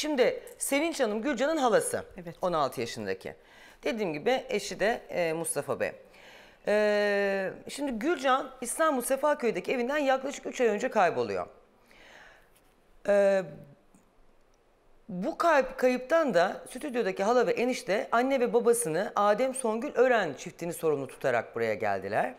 Şimdi Sevinç Hanım Gülcan'ın halası. Evet. 16 yaşındaki. Dediğim gibi eşi de e, Mustafa Bey. Ee, şimdi Gülcan İstanbul Sefaköy'deki evinden yaklaşık 3 ay önce kayboluyor. Ee, bu kayıp, kayıptan da stüdyodaki hala ve enişte anne ve babasını Adem Songül Ören çiftini sorumlu tutarak buraya geldiler.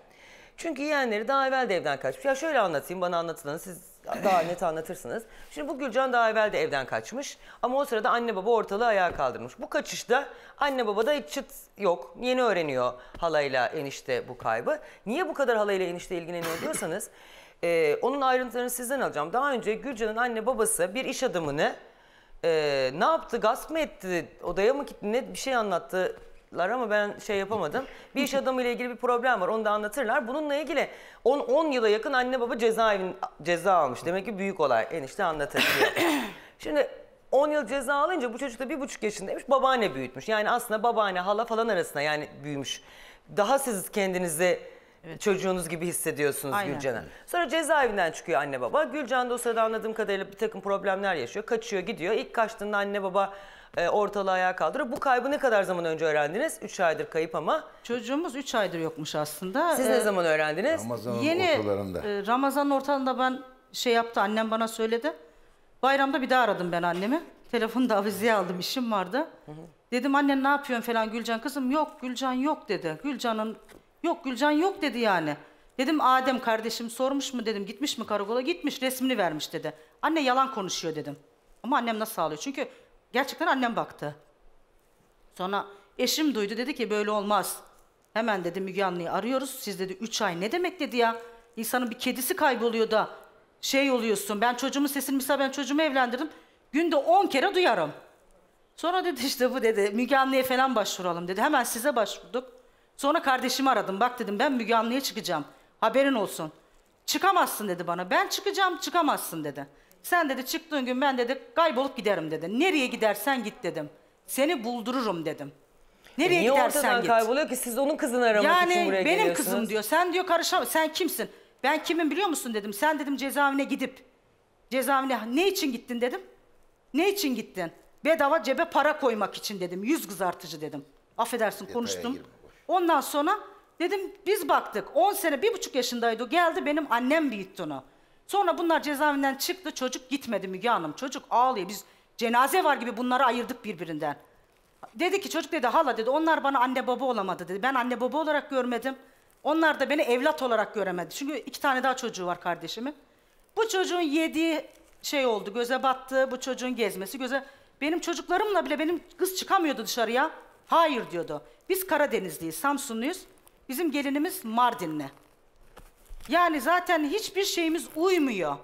Çünkü yeğenleri daha evvel de evden kaçmış. Ya şöyle anlatayım bana anlatılanı siz daha net anlatırsınız. Şimdi bu Gülcan daha evvel de evden kaçmış. Ama o sırada anne baba ortalığı ayağa kaldırmış. Bu kaçışta anne babada hiç çıt yok. Yeni öğreniyor halayla enişte bu kaybı. Niye bu kadar halayla enişte ilgileniyor diyorsanız... e, onun ayrıntılarını sizden alacağım. Daha önce Gülcan'ın anne babası bir iş adamını ee, ne yaptı? Gasp mı etti? Odaya mı gitti? Ne bir şey anlattılar ama ben şey yapamadım. Bir iş adamı ile ilgili bir problem var. Onu da anlatırlar. Bununla ilgili 10 10 yıla yakın anne baba cezaevin ceza almış. Demek ki büyük olay. Enişte anlatır. Şimdi 10 yıl ceza alınca bu çocuk da bir buçuk yaşındaymış. Babaanne büyütmüş. Yani aslında babaanne hala falan arasında yani büyümüş. Daha siz kendinizi çocuğunuz gibi hissediyorsunuz Aynen. Gülcan'a. Sonra cezaevinden çıkıyor anne baba. Gülcan da o sırada anladığım kadarıyla bir takım problemler yaşıyor. Kaçıyor gidiyor. İlk kaçtığında anne baba e, ortalığı ayağa kaldırıyor. Bu kaybı ne kadar zaman önce öğrendiniz? 3 aydır kayıp ama. Çocuğumuz 3 aydır yokmuş aslında. Siz Ee, ne zaman öğrendiniz? Ramazan'ın Yeni ortalarında. e, Ramazan'ın ortalarında ben şey yaptı annem bana söyledi. Bayramda bir daha aradım ben annemi. Telefonu da aviziye aldım işim vardı. Dedim annen ne yapıyorsun falan Gülcan kızım yok Gülcan yok dedi. Gülcan'ın yok Gülcan yok dedi yani. Dedim Adem kardeşim sormuş mu dedim gitmiş mi karakola gitmiş resmini vermiş dedi. Anne yalan konuşuyor dedim. Ama annem nasıl ağlıyor çünkü gerçekten annem baktı. Sonra eşim duydu dedi ki böyle olmaz. Hemen dedi Müge Anlı'yı arıyoruz. Siz dedi 3 ay ne demek dedi ya. İnsanın bir kedisi kayboluyor da şey oluyorsun. Ben çocuğumun sesini mesela ben çocuğumu evlendirdim. Günde 10 kere duyarım. Sonra dedi işte bu dedi Müge Anlı'ya falan başvuralım dedi. Hemen size başvurduk. Sonra kardeşimi aradım. Bak dedim ben Müge Anlı'ya çıkacağım. Haberin olsun. Çıkamazsın dedi bana. Ben çıkacağım çıkamazsın dedi. Sen dedi çıktığın gün ben dedi kaybolup giderim dedi. Nereye gidersen git dedim. Seni buldururum dedim. Nereye Niye gidersen ortadan git. kayboluyor ki siz onun kızını aramak için Yani buraya benim geliyorsunuz? kızım diyor. Sen diyor karışamaz. Sen kimsin? Ben kimim biliyor musun dedim. Sen dedim cezaevine gidip cezaevine ne için gittin dedim. Ne için gittin? Bedava cebe para koymak için dedim. Yüz kızartıcı dedim. Affedersin konuştum. girme, boş. Ondan sonra dedim biz baktık. 10 sene bir buçuk yaşındaydı o. Geldi benim annem büyüttü onu. Sonra bunlar cezaevinden çıktı. Çocuk gitmedi Müge Hanım. Çocuk ağlıyor. Biz cenaze var gibi bunları ayırdık birbirinden. Dedi ki çocuk dedi hala dedi onlar bana anne baba olamadı dedi. Ben anne baba olarak görmedim. Onlar da beni evlat olarak göremedi. Çünkü iki tane daha çocuğu var kardeşimin. Bu çocuğun yediği şey oldu göze battı. Bu çocuğun gezmesi göze... Benim çocuklarımla bile benim kız çıkamıyordu dışarıya. Hayır diyordu. Biz Karadenizliyiz, Samsunluyuz. Bizim gelinimiz Mardinli. Yani zaten hiçbir şeyimiz uymuyor.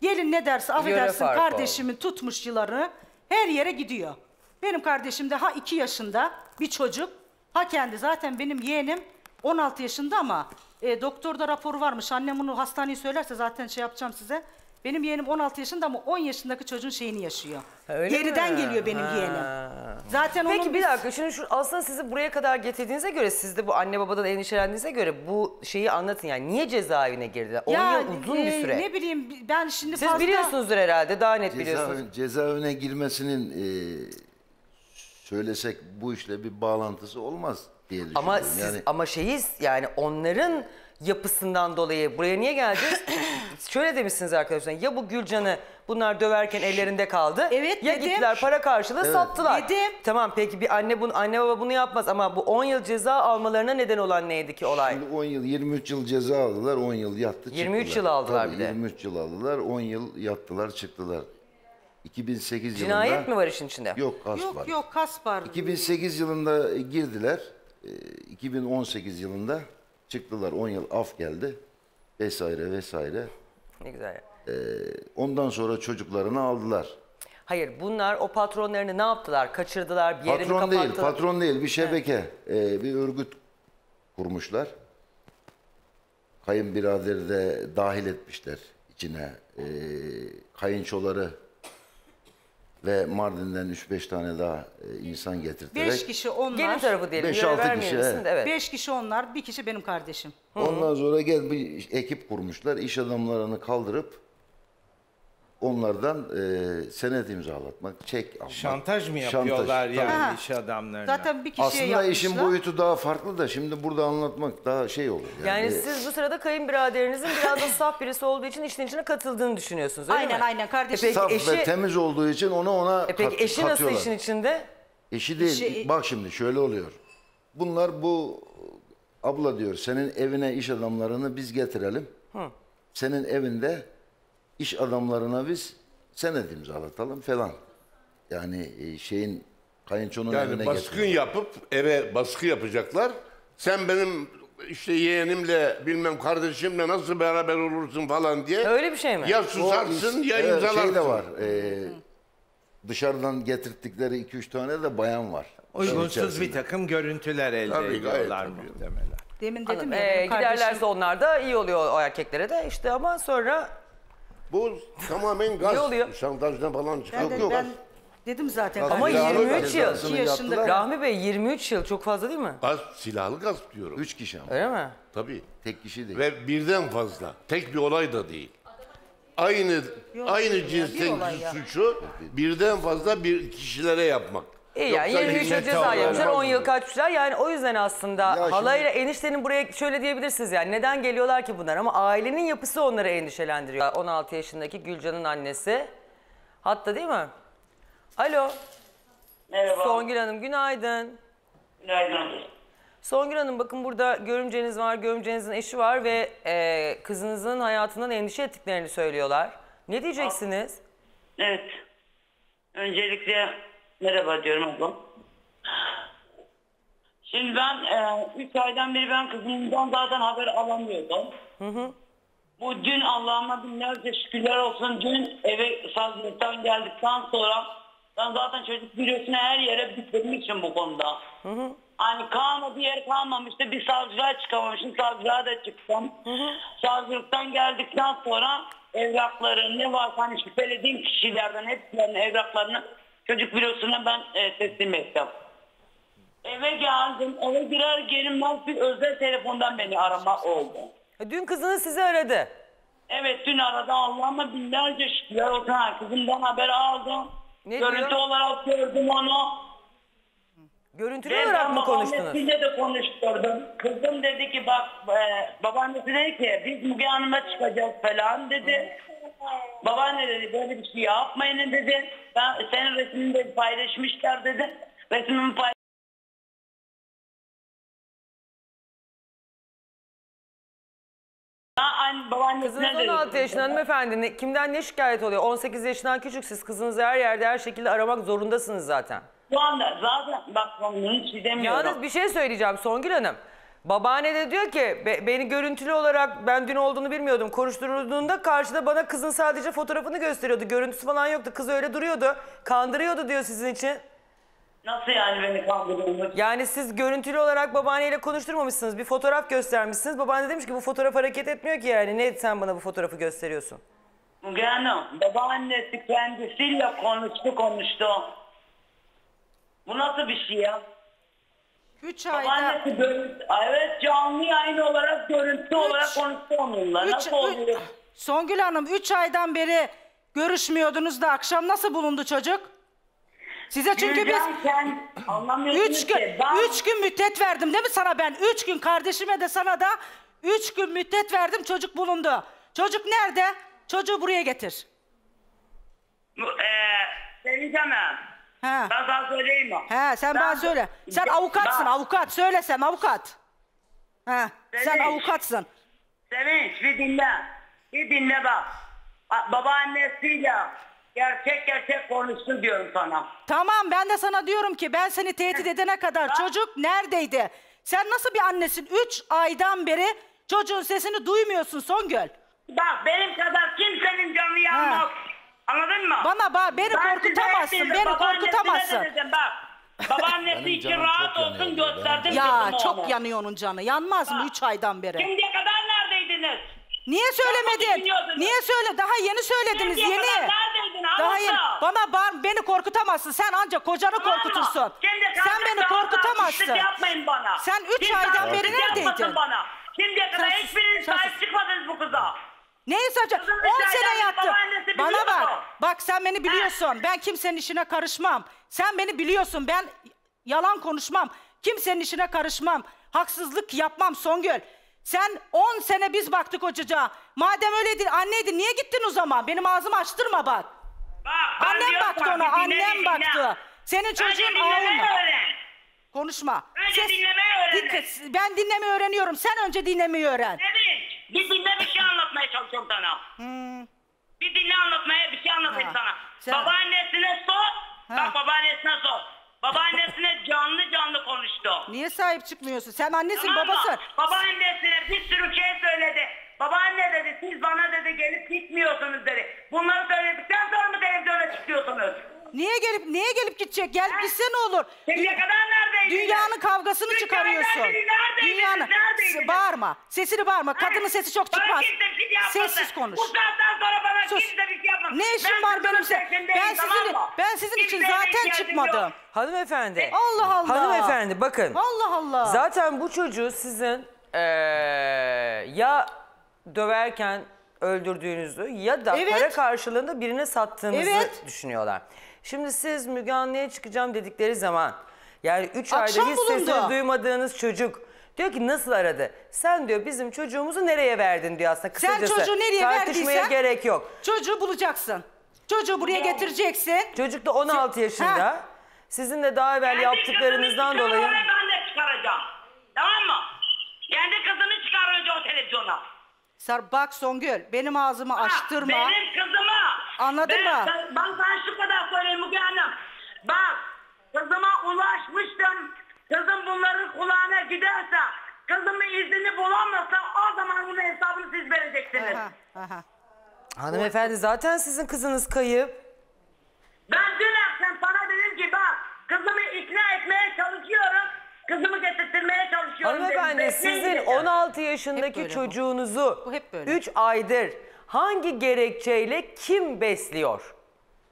Gelin ne derse affedersin farkı kardeşimin tutmuş yıllarını her yere gidiyor. Benim kardeşim de ha iki yaşında bir çocuk ha kendi zaten benim yeğenim 16 yaşında ama e, doktorda raporu varmış. Annem bunu hastaneye söylerse zaten şey yapacağım size. Benim yeğenim 16 yaşında ama 10 yaşındaki çocuğun şeyini yaşıyor. Ha, öyle Geriden mi? geliyor benim Ha. yeğenim. Zaten Peki onun bir dakika şimdi şu aslında sizi buraya kadar getirdiğinize göre siz de bu anne babadan endişelendiğinize göre bu şeyi anlatın yani niye cezaevine girdiler? 10 Ya, yıl uzun bir e, süre. Ne bileyim ben şimdi Siz fazla... biliyorsunuzdur herhalde daha net biliyorsunuz. Cezaevi- cezaevine girmesinin e, söylesek bu işle bir bağlantısı olmaz diye düşünüyorum. Ama siz yani ama şeyiz yani onların yapısından dolayı buraya niye geldiniz? Şöyle demişsiniz arkadaşlar ya bu Gülcan'ı bunlar döverken ellerinde kaldı. Evet, ya dedim. gittiler para karşılığı sattılar. Dedim. Tamam peki bir anne bunu anne baba bunu yapmaz ama bu 10 yıl ceza almalarına neden olan neydi ki olay? Şimdi 10 yıl, 23 yıl ceza aldılar, 10 yıl yattı 23 çıktılar. yıl aldılar Tabii, bir de. 23 yıl aldılar, 10 yıl yattılar, çıktılar. 2008 Cinayet yılında... mi var işin içinde? Yok, gasp Yok var. yok Kaspar. 2008 yılında girdiler, e, 2018 yılında çıktılar, 10 yıl af geldi vesaire vesaire. Ne güzel. ya. Ondan sonra çocuklarını aldılar. Hayır bunlar o patronlarını ne yaptılar? Kaçırdılar, bir yere mi Patron kapattılar? değil, patron değil bir şebeke, e, bir örgüt kurmuşlar. Kayınbiraderi de dahil etmişler içine. E, kayınçoları ve Mardin'den 3-5 tane daha e, insan getirterek. Beş kişi onlar. Gelin tarafı diyelim. Beş, görev altı vermeyelim kişi, isim evet. de, evet. Beş kişi onlar, bir kişi benim kardeşim. Ondan sonra gel bir ekip kurmuşlar. İş adamlarını kaldırıp onlardan e, senet imzalatmak, çek almak. Şantaj mı Şantaj, yapıyorlar tabii. yani Ha. iş adamlarına? Zaten bir kişiye Aslında yapmışlar. işin boyutu daha farklı da şimdi burada anlatmak daha şey olur. Yani, Yani siz bu sırada kayınbiraderinizin biraz da saf birisi olduğu için işin içine katıldığını düşünüyorsunuz öyle Aynen mi? aynen kardeşim. E peki saf ve eşi- temiz olduğu için onu ona E peki kat- eşi nasıl katıyorlar. işin içinde? Eşi değil. Şey- Bak şimdi şöyle oluyor. Bunlar bu abla diyor senin evine iş adamlarını biz getirelim. Senin evinde iş adamlarına biz senet imzalatalım falan. Yani e, şeyin kayınçonun Yani evine baskın getirelim. yapıp eve baskı yapacaklar. Sen benim işte yeğenimle bilmem kardeşimle nasıl beraber olursun falan diye. Öyle bir şey mi? Ya susarsın ya evet, imzalarsın. Şey de var. e, dışarıdan getirttikleri 2-3 tane de bayan var. Uygunsuz bir takım görüntüler elde Tabii, gayet ediyorlar tabii. muhtemelen. Demin dedim Hanım, ya e, giderlerse onlar da iyi oluyor o erkeklere de işte ama sonra Bu tamamen gaz. Ne oluyor? Şantajdan falan çıkıyor. Ben, yok. ben dedim zaten. Ama ama silahlı 23 yıl. cezasını İki yaşında yaptılar. Rahmi Bey 23 yıl çok fazla değil mi? Gaz, silahlı gaz diyorum. Üç kişi ama. Öyle mi? Tabii. Tek kişi değil. Ve birden fazla. Tek bir olay da değil. Aynı aynı ya, bir cinsten suçu birden fazla bir kişilere yapmak. İyi yani Yoksa 23 yıl ceza yapmışlar 10 yıl kaçmışlar yani o yüzden aslında şimdi- halayla eniştenin buraya şöyle diyebilirsiniz yani neden geliyorlar ki bunlar ama ailenin yapısı onları endişelendiriyor. 16 yaşındaki Gülcan'ın annesi hatta değil mi? Alo Merhaba. Songül Hanım günaydın. Günaydın. Songül Hanım bakın burada görümceniz var, görümcenizin eşi var ve e, kızınızın hayatından endişe ettiklerini söylüyorlar. Ne diyeceksiniz? Evet. Öncelikle merhaba diyorum ablam. Şimdi ben 3 aydan beri ben kızımdan zaten haber alamıyordum. Bu dün Allah'ıma binlerce şükürler olsun. Dün eve sazlıktan geldikten sonra ben zaten çocuk bürosu her yere bitirmişim bu konuda. Hani kalmadı yer kalmamıştı. Bir savcılığa çıkamamışım. Savcılığa da çıktım. Savcılıktan geldikten sonra evrakları ne varsa hani şüphelediğim kişilerden hepsinin evraklarını çocuk bürosuna ben e, teslim ettim. Eve geldim. Eve girer girmez bir özel telefondan beni arama oldu. E, Dün kızınız sizi aradı. Evet dün arada Allah'ıma binlerce şükürler olsun. Kızımdan haber aldım. Ne Görüntü diyor? olarak gördüm onu. Görüntülü olarak mı konuştunuz? babaannesiyle de konuşturdum. Kızım dedi ki bak e, babaannesi dedi ki biz Müge Hanım'a çıkacağız falan dedi. Babaanne dedi böyle bir şey yapmayın dedi. Ben senin resmini de paylaşmışlar dedi. Resmimi pay Ben babaannesine Kızınız dedim. 16 yaşında hanımefendi. Ne- kimden ne şikayet oluyor? 18 yaşından küçük siz kızınızı her yerde her şekilde aramak zorundasınız zaten. Şu anda zaten bak bunu hiç demiyorum. Yalnız bir şey söyleyeceğim Songül Hanım. Babaanne de diyor ki "Be- beni görüntülü olarak ben dün olduğunu bilmiyordum. Konuşturulduğunda karşıda bana kızın sadece fotoğrafını gösteriyordu. Görüntüsü falan yoktu. Kız öyle duruyordu. Kandırıyordu diyor sizin için. Nasıl yani beni kandırıyorsunuz? Yani siz görüntülü olarak babaanneyle konuşturmamışsınız. Bir fotoğraf göstermişsiniz. Babaanne demiş ki bu fotoğraf hareket etmiyor ki yani. Ne sen bana bu fotoğrafı gösteriyorsun? Hanım, babaannesi kendisiyle konuştu konuştu. Bu nasıl bir şey ya? 3 ayda Babaannesi görüntü, evet canlı yayın olarak görüntü olarak konuştu onunla. Üç- nasıl üç- oluyor? Songül Hanım 3 aydan beri görüşmüyordunuz da akşam nasıl bulundu çocuk? Size çünkü biz sen 3 gün ki. Ben, 3 gün müddet verdim değil mi sana ben? 3 gün kardeşime de sana da 3 gün müddet verdim çocuk bulundu. Çocuk nerede? Çocuğu buraya getir. Eee söyleyeceğim ben. He. Ben sana söyleyeyim mi? He sen bana söyle. Sen avukatsın Ben- avukat. Söyle sen avukat. He. Sen Sevinç. avukatsın. Sevinç bir dinle. Bir dinle bak. Babaannesiyle gerçek gerçek konuştu diyorum sana. Tamam ben de sana diyorum ki ben seni tehdit edene kadar çocuk neredeydi? Sen nasıl bir annesin? 3 aydan beri çocuğun sesini duymuyorsun Songül. Bak benim kadar kimsenin canı yanmaz. Anladın mı? Bana bak beni Ben korkutamazsın. size hepinize Beni babaannesine korkutamazsın. de dedim bak. Babaannesi Benim için canım rahat çok olsun yanıyor. gösterdim. Ya çok onu. yanıyor onun canı. Yanmaz mı Bak. 3 aydan beri? Şimdiye kadar neredeydiniz? Niye söylemedin? Niye söyle? Daha yeni söylediniz Şimdiye yeni. neredeydin? Daha yeni. Bana bağır, beni korkutamazsın. Sen ancak kocanı Tamam mı? korkutursun. Şimdi Sen beni korkutamazsın. yapmayın bana. Sen üç Kimse aydan beri pislik yapmasın neredeydin? Bana. Şimdiye kadar Sen- hiçbiriniz sen- sahip çıkmadınız bu kıza. Neyi söyleyeceğim? Kızım 10 dışarıdan sene babaannesi Bana biliyor bak. mu? Bak sen beni biliyorsun. Ben kimsenin işine karışmam. Sen beni biliyorsun. Ben yalan konuşmam. Kimsenin işine karışmam. Haksızlık yapmam Songül. Sen 10 sene biz baktık o çocuğa. Madem öyle anneydi niye gittin o zaman? Benim ağzımı açtırma bak. Bak, ben Annem diyorum baktı sana, ona. bir dinle, Annem dinle. baktı. Senin Önce çocuğun dinlemeyi öğren. Konuşma. Önce dinlemeyi öğren. Dikkat. Ben dinlemeyi öğreniyorum. Sen önce dinlemeyi öğren. Evet. Bir dinle bir şey anlatmaya çalışıyorum sana. Bir dinle anlatmaya bir şey anlatayım Ha, sana. sen- Babaannesine sor. Ha. Bak babaannesine sor. Babaannesine canlı canlı konuştu. Niye sahip çıkmıyorsun? Sen annesin Tamam mı? babasın. Babaannesine bir sürü şey söyledi. Babaanne dedi siz bana dedi gelip gitmiyorsunuz dedi. Bunları söyledikten sonra mı televizyona çıkıyorsunuz? Niye gelip niye gelip gidecek? Gelip gitse ne olur? Şimdiye kadar neredeydiniz? Dünyanın kavgasını Üç çıkarıyorsun. neredeydiniz? Dünyanın Neredeydiniz? bağırma. Sesini bağırma. Kadının sesi çok Bana çıkmaz. kimse bir şey. Sessiz konuş. Bu saatten sonra bana Sus. kimse bir şey. Ne işim Ben var benim se- ben sizin ben sizin için zaten çıkmadım. yok. Hanımefendi. Allah Allah. Hanımefendi bakın. Allah Allah. Zaten bu çocuğu sizin eee, ya döverken öldürdüğünüzü ya da Evet. para karşılığında birine sattığınızı Evet. düşünüyorlar. Şimdi siz Müge Anlı'ya çıkacağım dedikleri zaman yani 3 ayda Akşam hiç bulundu. sesini duymadığınız çocuk diyor ki nasıl aradı? Sen diyor bizim çocuğumuzu nereye verdin diyor aslında Sen kısacası. çocuğu nereye Tartışmaya verdiysen- gerek yok. Çocuğu bulacaksın. Çocuğu buraya getireceksin. Çocuk da 16 yaşında. Ha. Sizin de daha evvel Kendi yaptıklarınızdan kızını dolayı... çıkar, Ben de çıkaracağım. Tamam mı? Kendi kızını çıkar önce o televizyona. Sar bak Songül benim ağzımı Ha, açtırma. Benim kızıma. Anladın ben, mı? Ben, ben sana şu kadar söyleyeyim Müge Hanım. Bak kızıma ulaşmıştım. Kızım bunların kulağına giderse, kızımın izini bulamazsa o zaman bunun hesabını siz vereceksiniz. Aha, aha. Hanımefendi zaten sizin kızınız kayıp. Ben dün akşam sana dedim ki bak kızımı ikna etmeye çalışıyorum. Kızımı getirtmeye çalışıyorum. dedim. Hanımefendi sizin dedim. 16 Hep yaşındaki bu. çocuğunuzu Bu hep böyle. 3 aydır hangi gerekçeyle kim besliyor?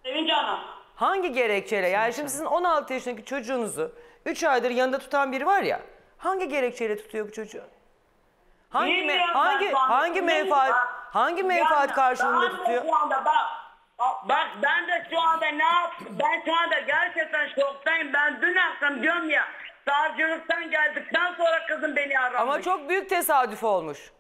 Sevinç Hanım. Hangi gerekçeyle? Yani şimdi sizin 16 yaşındaki çocuğunuzu 3 aydır yanında tutan biri var ya. Hangi gerekçeyle tutuyor bu çocuğu? Hangi me- Bilmiyorum ben hangi şu anda. hangi Bilmiyorum. menfaat hangi yani menfaat karşılığında ben de tutuyor? Şu anda bak. Ben, ben de şu anda ne yap? Ben şu anda gerçekten şoktayım. Ben dün akşam diyorum ya savcılıktan geldikten sonra kızım beni aramış. Ama çok büyük tesadüf olmuş.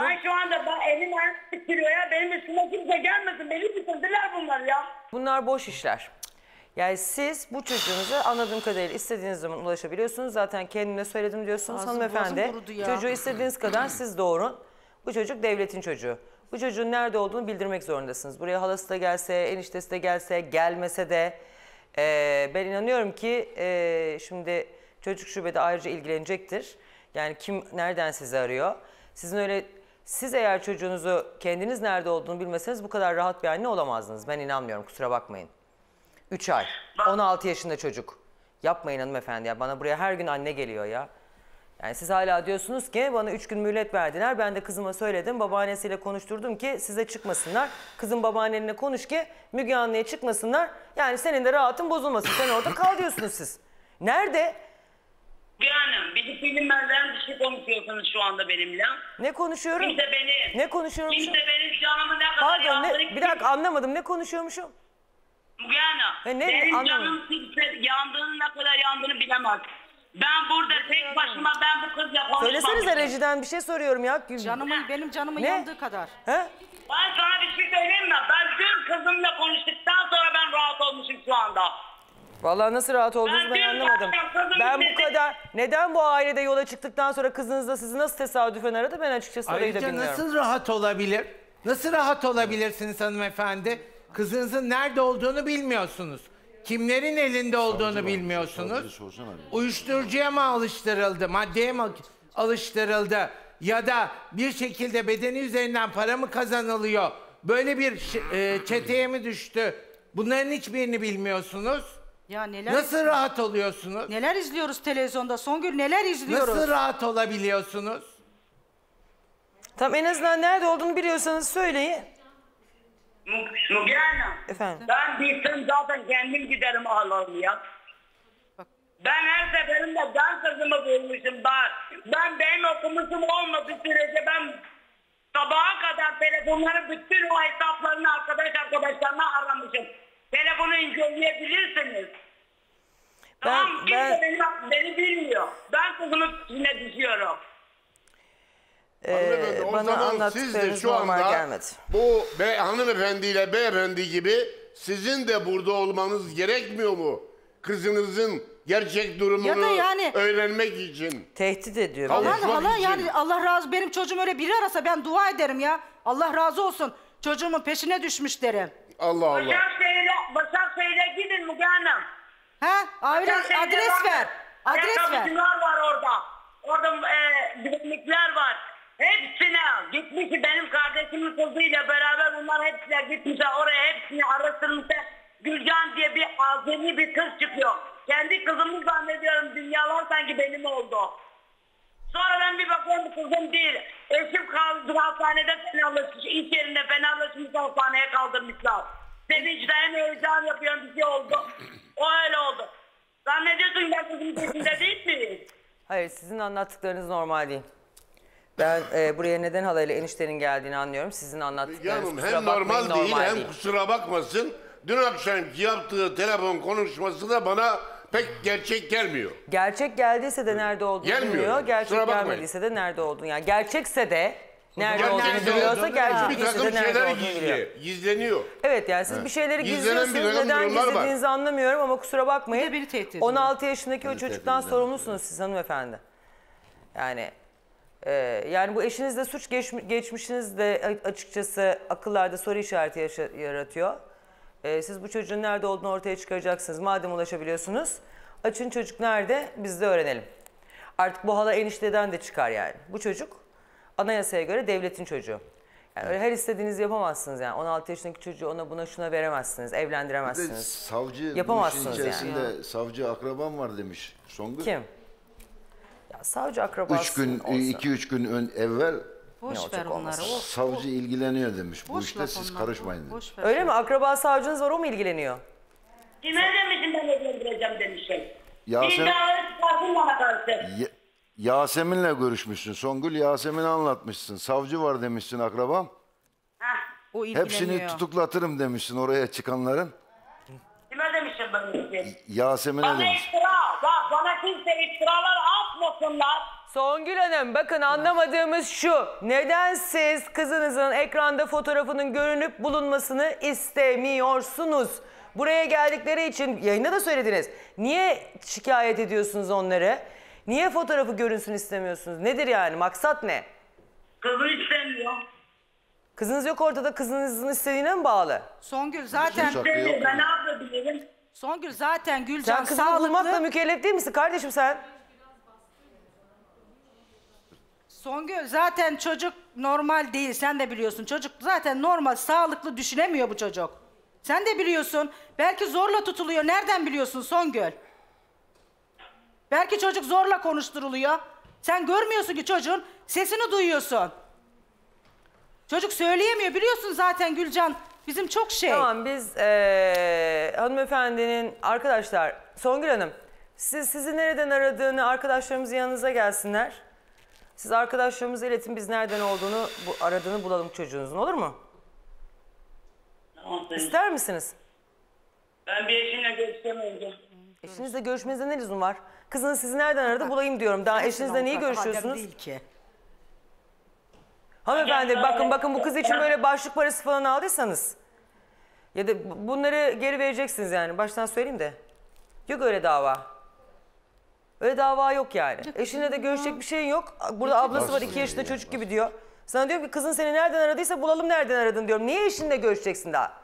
Ben şu anda ben elim ayağım titriyor ya. Benim üstüme kimse gelmesin. Beni bitirdiler bunlar ya. Bunlar boş işler. Yani siz bu çocuğunuza anladığım kadarıyla istediğiniz zaman ulaşabiliyorsunuz. Zaten kendine söyledim diyorsunuz Ağzım hanımefendi. boğazım kurudu ya. Çocuğu istediğiniz kadar siz doğurun. Bu çocuk devletin çocuğu. Bu çocuğun nerede olduğunu bildirmek zorundasınız. Buraya halası da gelse, eniştesi de gelse, gelmese de eee, ben inanıyorum ki eee, şimdi çocuk şubede ayrıca ilgilenecektir. Yani kim nereden sizi arıyor? Sizin öyle siz eğer çocuğunuzu kendiniz nerede olduğunu bilmeseniz bu kadar rahat bir anne olamazdınız. Ben inanmıyorum kusura bakmayın. 3 ay. 16 yaşında çocuk. Yapmayın hanımefendi ya. Bana buraya her gün anne geliyor ya. Yani siz hala diyorsunuz ki bana 3 gün mühlet verdiler. Ben de kızıma söyledim. Babaannesiyle konuşturdum ki size çıkmasınlar. Kızım babaannenle konuş ki Müge Anlı'ya çıkmasınlar. Yani senin de rahatın bozulmasın. Sen orada kal diyorsunuz siz. Nerede? Canım bilip bilinmezden bir şey konuşuyorsunuz şu anda benimle. Ne konuşuyorum? Kimse beni... Ne konuşuyorum? Kimse benim canımı ne kadar Pardon ne, bir dakika anlamadım. Ne konuşuyormuşum? Müge Hanım, E ne- benim anlamadım. canım kimse yandığını ne kadar yandığını bilemez. Ben burada tek başıma ben bu kızla konuşmamışım. Söylesenize rejiden bir şey soruyorum ya. Canımın benim canımın Ne? yandığı kadar. He? Ben sana bir şey söyleyeyim mi? Ben dün kızımla konuştuktan sonra ben rahat olmuşum şu anda. Vallahi nasıl rahat oldunuz Ben ben anlamadım. Ben bu kadar neden bu ailede yola çıktıktan sonra kızınız da sizi nasıl tesadüfen aradı ben açıkçası orayı da Ayrıca bilmiyorum. nasıl rahat olabilir? Nasıl rahat olabilirsiniz hanımefendi? Kızınızın nerede olduğunu bilmiyorsunuz. Kimlerin elinde olduğunu savcıyı bilmiyorsunuz. sorsana bir. Uyuşturucuya mı alıştırıldı, maddeye mi alıştırıldı? Ya da bir şekilde bedeni üzerinden para mı kazanılıyor? Böyle bir e, çeteye mi düştü? Bunların hiçbirini bilmiyorsunuz. Ya neler Nasıl rahat oluyorsunuz? neler izliyoruz televizyonda Songül neler izliyoruz? Nasıl rahat olabiliyorsunuz? Tamam en azından nerede olduğunu biliyorsanız söyleyin. Mü- Müge Hanım. Efendim. Ben bilsem zaten kendim giderim ağlarım ya. Ben her seferinde can kızımı bulmuşum. Ben, ben benim okumuşum olmadığı sürece ben sabaha kadar telefonları bütün o hesaplarını arkadaş arkadaşlarına aramışım. Telefonu inceleyebilirsiniz. Ben- tamam kimse ben- beni, beni bilmiyor. Ben kızımın içine düşüyorum. Ee, o bana zaman siz de şu anda gelmedi. bu be, hanımefendiyle beyefendi gibi sizin de burada olmanız gerekmiyor mu? Kızınızın gerçek durumunu Ya da yani- öğrenmek için. Tehdit ediyor. Tamam. beni. Hala Konuşmak hala için. yani Allah razı benim çocuğum öyle biri arasa ben dua ederim ya. Allah razı olsun. Çocuğumun peşine düşmüş derim. Allah Allah. Başakşehir'e, Başakşehir'e gidin Müge Hanım. Ha? Aile Başakşehir'de adres ver. Adres ver. Ayakkabıcılar var orada. Orada e, güvenlikler var. Hepsine gitmiş benim kardeşimin kızıyla beraber bunlar hepsine gitmişler oraya hepsini araştırmışlar. Gülcan diye bir azami bir kız çıkıyor. Kendi kızımı zannediyorum dünyalar sanki benim oldu. Sonra ben bir bakıyorum kızım değil. Eşim kaldı hastanede fenalaşmış. İş yerinde fenalaşmış hastaneye kaldırmışlar. Sevinçten heyecan yapıyorum bir şey oldu. O öyle oldu. Zannediyorsun ben kızımın peşinde değil miyim? Hayır sizin anlattıklarınız normal değil. Ben e, buraya neden halayla eniştenin geldiğini anlıyorum. Sizin anlattıklarınız Canım kusura hem bakmayın, normal, değil normal hem kusura bakmasın. Dün akşamki yaptığı telefon konuşması da bana pek gerçek gelmiyor. Gerçek geldiyse de nerede olduğunu Gelmiyor bilmiyor. Gerçek kusura bakmayın. gelmediyse de nerede olduğunu. Yani gerçekse de nerede olduğunu de biliyorsa gerçek bir takım de nerede şeyler olduğunu biliyor. gizli, gizleniyor. Evet yani siz bir şeyleri Gizlenen bir gizliyorsunuz. takım Neden durumlar var. gizlediğinizi anlamıyorum ama kusura bakmayın. Bir de beni tehdit ediyor. 16 yaşındaki o çocuktan tehdit ediyor. sorumlusunuz siz hanımefendi. Yani e, yani bu eşinizde suç geç, geçmişiniz de açıkçası akıllarda soru işareti yaşa- yaratıyor. E, siz bu çocuğun nerede olduğunu ortaya çıkaracaksınız. Madem ulaşabiliyorsunuz açın çocuk nerede biz de öğrenelim. Artık bu hala enişteden de çıkar yani. Bu çocuk anayasaya göre devletin çocuğu. Yani öyle her istediğinizi yapamazsınız yani. 16 yaşındaki çocuğu ona buna şuna veremezsiniz, Bir de evlendiremezsiniz. savcı bu işin Yapamazsınız yani. içerisinde savcı akraban var demiş Songül. Kim? Ya savcı akrabası Üç gün, olsa. iki üç gün ön, evvel Boş olacak ver onları. O, savcı ilgileniyor demiş. Bu boş işte laf siz onlar. karışmayın. Boş ver. Öyle mi? Akraba savcınız var o mu ilgileniyor? Kime demişim ben evlendireceğim demişim. Ya Bir sen- daha çıkarsın bana karşı. Ya- Yasemin'le görüşmüşsün. Songül Yasemin'i anlatmışsın. Savcı var demişsin akrabam. Heh. O ilgileniyor. Hepsini tutuklatırım demişsin oraya çıkanların. Kime demişim ben demişim. Yasemin'e Bana demiş. iftira. Bak bana kimse iftiralar atmasınlar. Songül Hanım bakın anlamadığımız şu. Neden siz kızınızın ekranda fotoğrafının görünüp bulunmasını istemiyorsunuz? Buraya geldikleri için yayında da söylediniz. Niye şikayet ediyorsunuz onları? Niye fotoğrafı görünsün istemiyorsunuz? Nedir yani? Maksat ne? Kızı istemiyor. Kızınız yok ortada kızınızın istediğine mi bağlı? Songül zaten. İstemiyor. Ben ne yapabilirim? Songül zaten Gülcan Sen kızını bulmakla sağlıklı. mükellef değil misin kardeşim sen? Songül zaten çocuk normal değil sen de biliyorsun. Çocuk zaten normal sağlıklı düşünemiyor bu çocuk. Sen de biliyorsun. Belki zorla tutuluyor. Nereden biliyorsun Songül? Belki çocuk zorla konuşturuluyor. Sen görmüyorsun ki çocuğun sesini duyuyorsun. Çocuk söyleyemiyor biliyorsun zaten Gülcan. Bizim çok şey. Tamam biz eee, hanımefendinin arkadaşlar Songül Hanım siz sizi nereden aradığını arkadaşlarımız yanınıza gelsinler. Siz arkadaşlarımıza iletin biz nereden olduğunu bu, aradığını bulalım çocuğunuzun olur mu? Tamam. İster misiniz? Ben bir eşimle önce. Eşinizle görüşmenize ne lüzum var? Kızınız sizi nereden aradı bulayım diyorum. Daha eşinizle niye görüşüyorsunuz? Değil ki. Hanımefendi bakın bakın bu kız için böyle başlık parası falan aldıysanız ya da bu- bunları geri vereceksiniz yani baştan söyleyeyim de. Yok öyle dava. Öyle dava yok yani. Eşinle de görüşecek bir şeyin yok. Burada ablası var iki yaşında çocuk gibi diyor. Sana diyorum ki kızın seni nereden aradıysa bulalım nereden aradın diyorum. Niye eşinle görüşeceksin daha?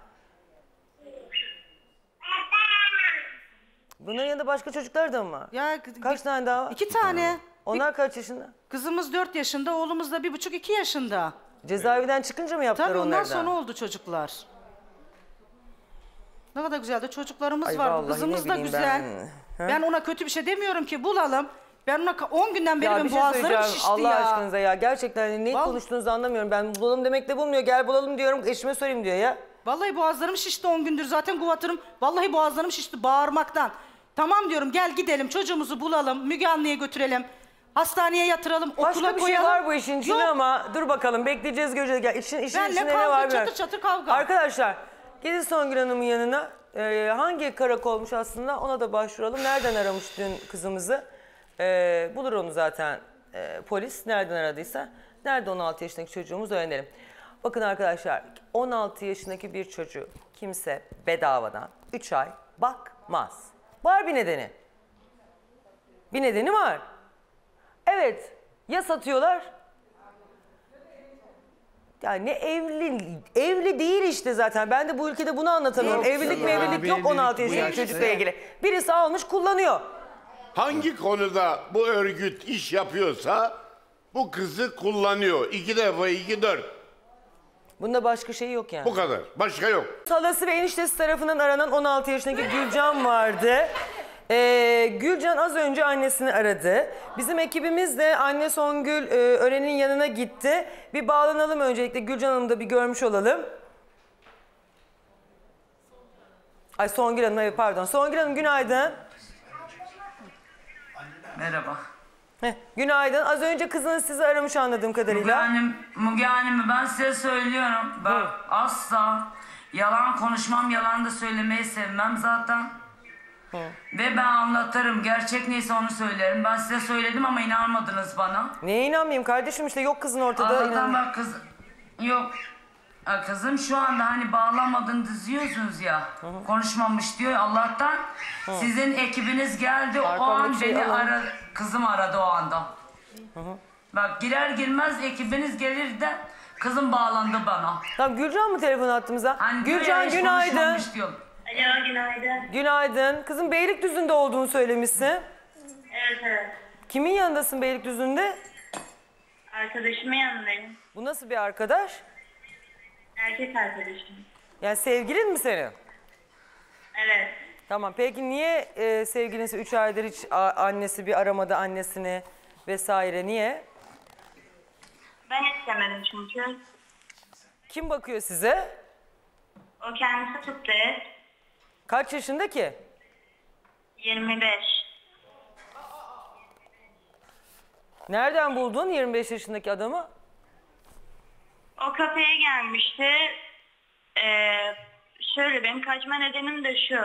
Bunların yanında başka çocuklar da mı var? Ya, Kaç tane daha var? İki tane. Onlar kaç yaşında? Kızımız dört yaşında, oğlumuz da bir buçuk iki yaşında. Cezaevinden çıkınca mı yaptılar Tabii ondan sonra oldu çocuklar. Ne kadar güzel de çocuklarımız Ay var. vallahi Kızımız ne da bileyim güzel. ben. Ben. ona kötü bir şey demiyorum ki bulalım. Ben ona 10 günden beri Ya bir benim şey boğazlarım söyleyeceğim şişti Allah ya. aşkınıza ya. Gerçekten hani ne Vallahi- konuştuğunuzu anlamıyorum. Ben bulalım demekle bulmuyor. Gel bulalım diyorum. Eşime sorayım diyor ya. Vallahi boğazlarım şişti 10 gündür zaten kuvatırım. Vallahi boğazlarım şişti bağırmaktan. Tamam diyorum gel gidelim çocuğumuzu bulalım. Müge Anlı'ya götürelim. Hastaneye yatıralım. Başka okula bir koyalım. şey var bu işin içinde Yok. ama dur bakalım bekleyeceğiz göreceğiz. Gel, işin, işin Benle içinde ne kavga, var çatır bilmiyorum. çatır kavga. Arkadaşlar gidin Songül Hanım'ın yanına. Ee, hangi karakolmuş aslında ona da başvuralım. Nereden aramış dün kızımızı? Ee, bulur onu zaten e, polis nereden aradıysa. Nerede 16 yaşındaki çocuğumuz öğrenelim. Bakın arkadaşlar 16 yaşındaki bir çocuğu kimse bedavadan 3 ay bakmaz. Var bir nedeni. Bir nedeni var. Evet ya satıyorlar yani ne evli evli değil işte zaten. Ben de bu ülkede bunu anlatamıyorum. Yok evlilik canım. mevlilik Bir yok evlilik 16 bu yaşındaki çocukla ilgili. Birisi almış kullanıyor. Hangi konuda bu örgüt iş yapıyorsa bu kızı kullanıyor. İki defa iki dört. Bunda başka şey yok yani. Bu kadar. Başka yok. Halası ve eniştesi tarafından aranan 16 yaşındaki Gülcan vardı. Ee, Gülcan az önce annesini aradı. Bizim ekibimiz de anne Songül e, Ören'in yanına gitti. Bir bağlanalım öncelikle Gülcan Hanım'ı da bir görmüş olalım. Ay Songül Hanım evet pardon. Songül Hanım günaydın. Merhaba. Heh, günaydın. Az önce kızınız sizi aramış anladığım Müge kadarıyla. Hanım, Müge Hanım ben size söylüyorum. Bak asla yalan konuşmam, yalan da söylemeyi sevmem zaten. Ve ben anlatırım. Gerçek neyse onu söylerim. Ben size söyledim ama inanmadınız bana. Neye inanmayayım kardeşim işte yok kızın ortada. Allah'tan bak kız... Yok. Ha, Kızım şu anda hani bağlanmadınız diyorsunuz ya. Konuşmamış diyor. Allah'tan sizin ekibiniz geldi. O Arkamdaki an şeyi beni alalım. ara, kızım aradı o anda. Bak girer girmez ekibiniz gelir de kızım bağlandı bana. Tamam Gülcan mı telefon attığımıza? Hani diyor ya, Gülcan hiç günaydın. konuşmamış diyor. Alo günaydın. Günaydın. Kızım Beylikdüzü'nde olduğunu söylemişsin. Evet evet. Kimin yanındasın Beylikdüzü'nde? Arkadaşımın yanındayım. Bu nasıl bir arkadaş? Erkek arkadaşım. Yani sevgilin mi senin? Evet. Tamam peki niye e, sevgilisi 3 aydır hiç a- annesi bir aramadı annesini vesaire niye? Ben istemedim çünkü. Kim bakıyor size? O kendisi tuttu. Kaç yaşında ki? 25. Nereden buldun 25 yaşındaki adamı? O kafeye gelmişti. Ee, şöyle benim kaçma nedenim de şu.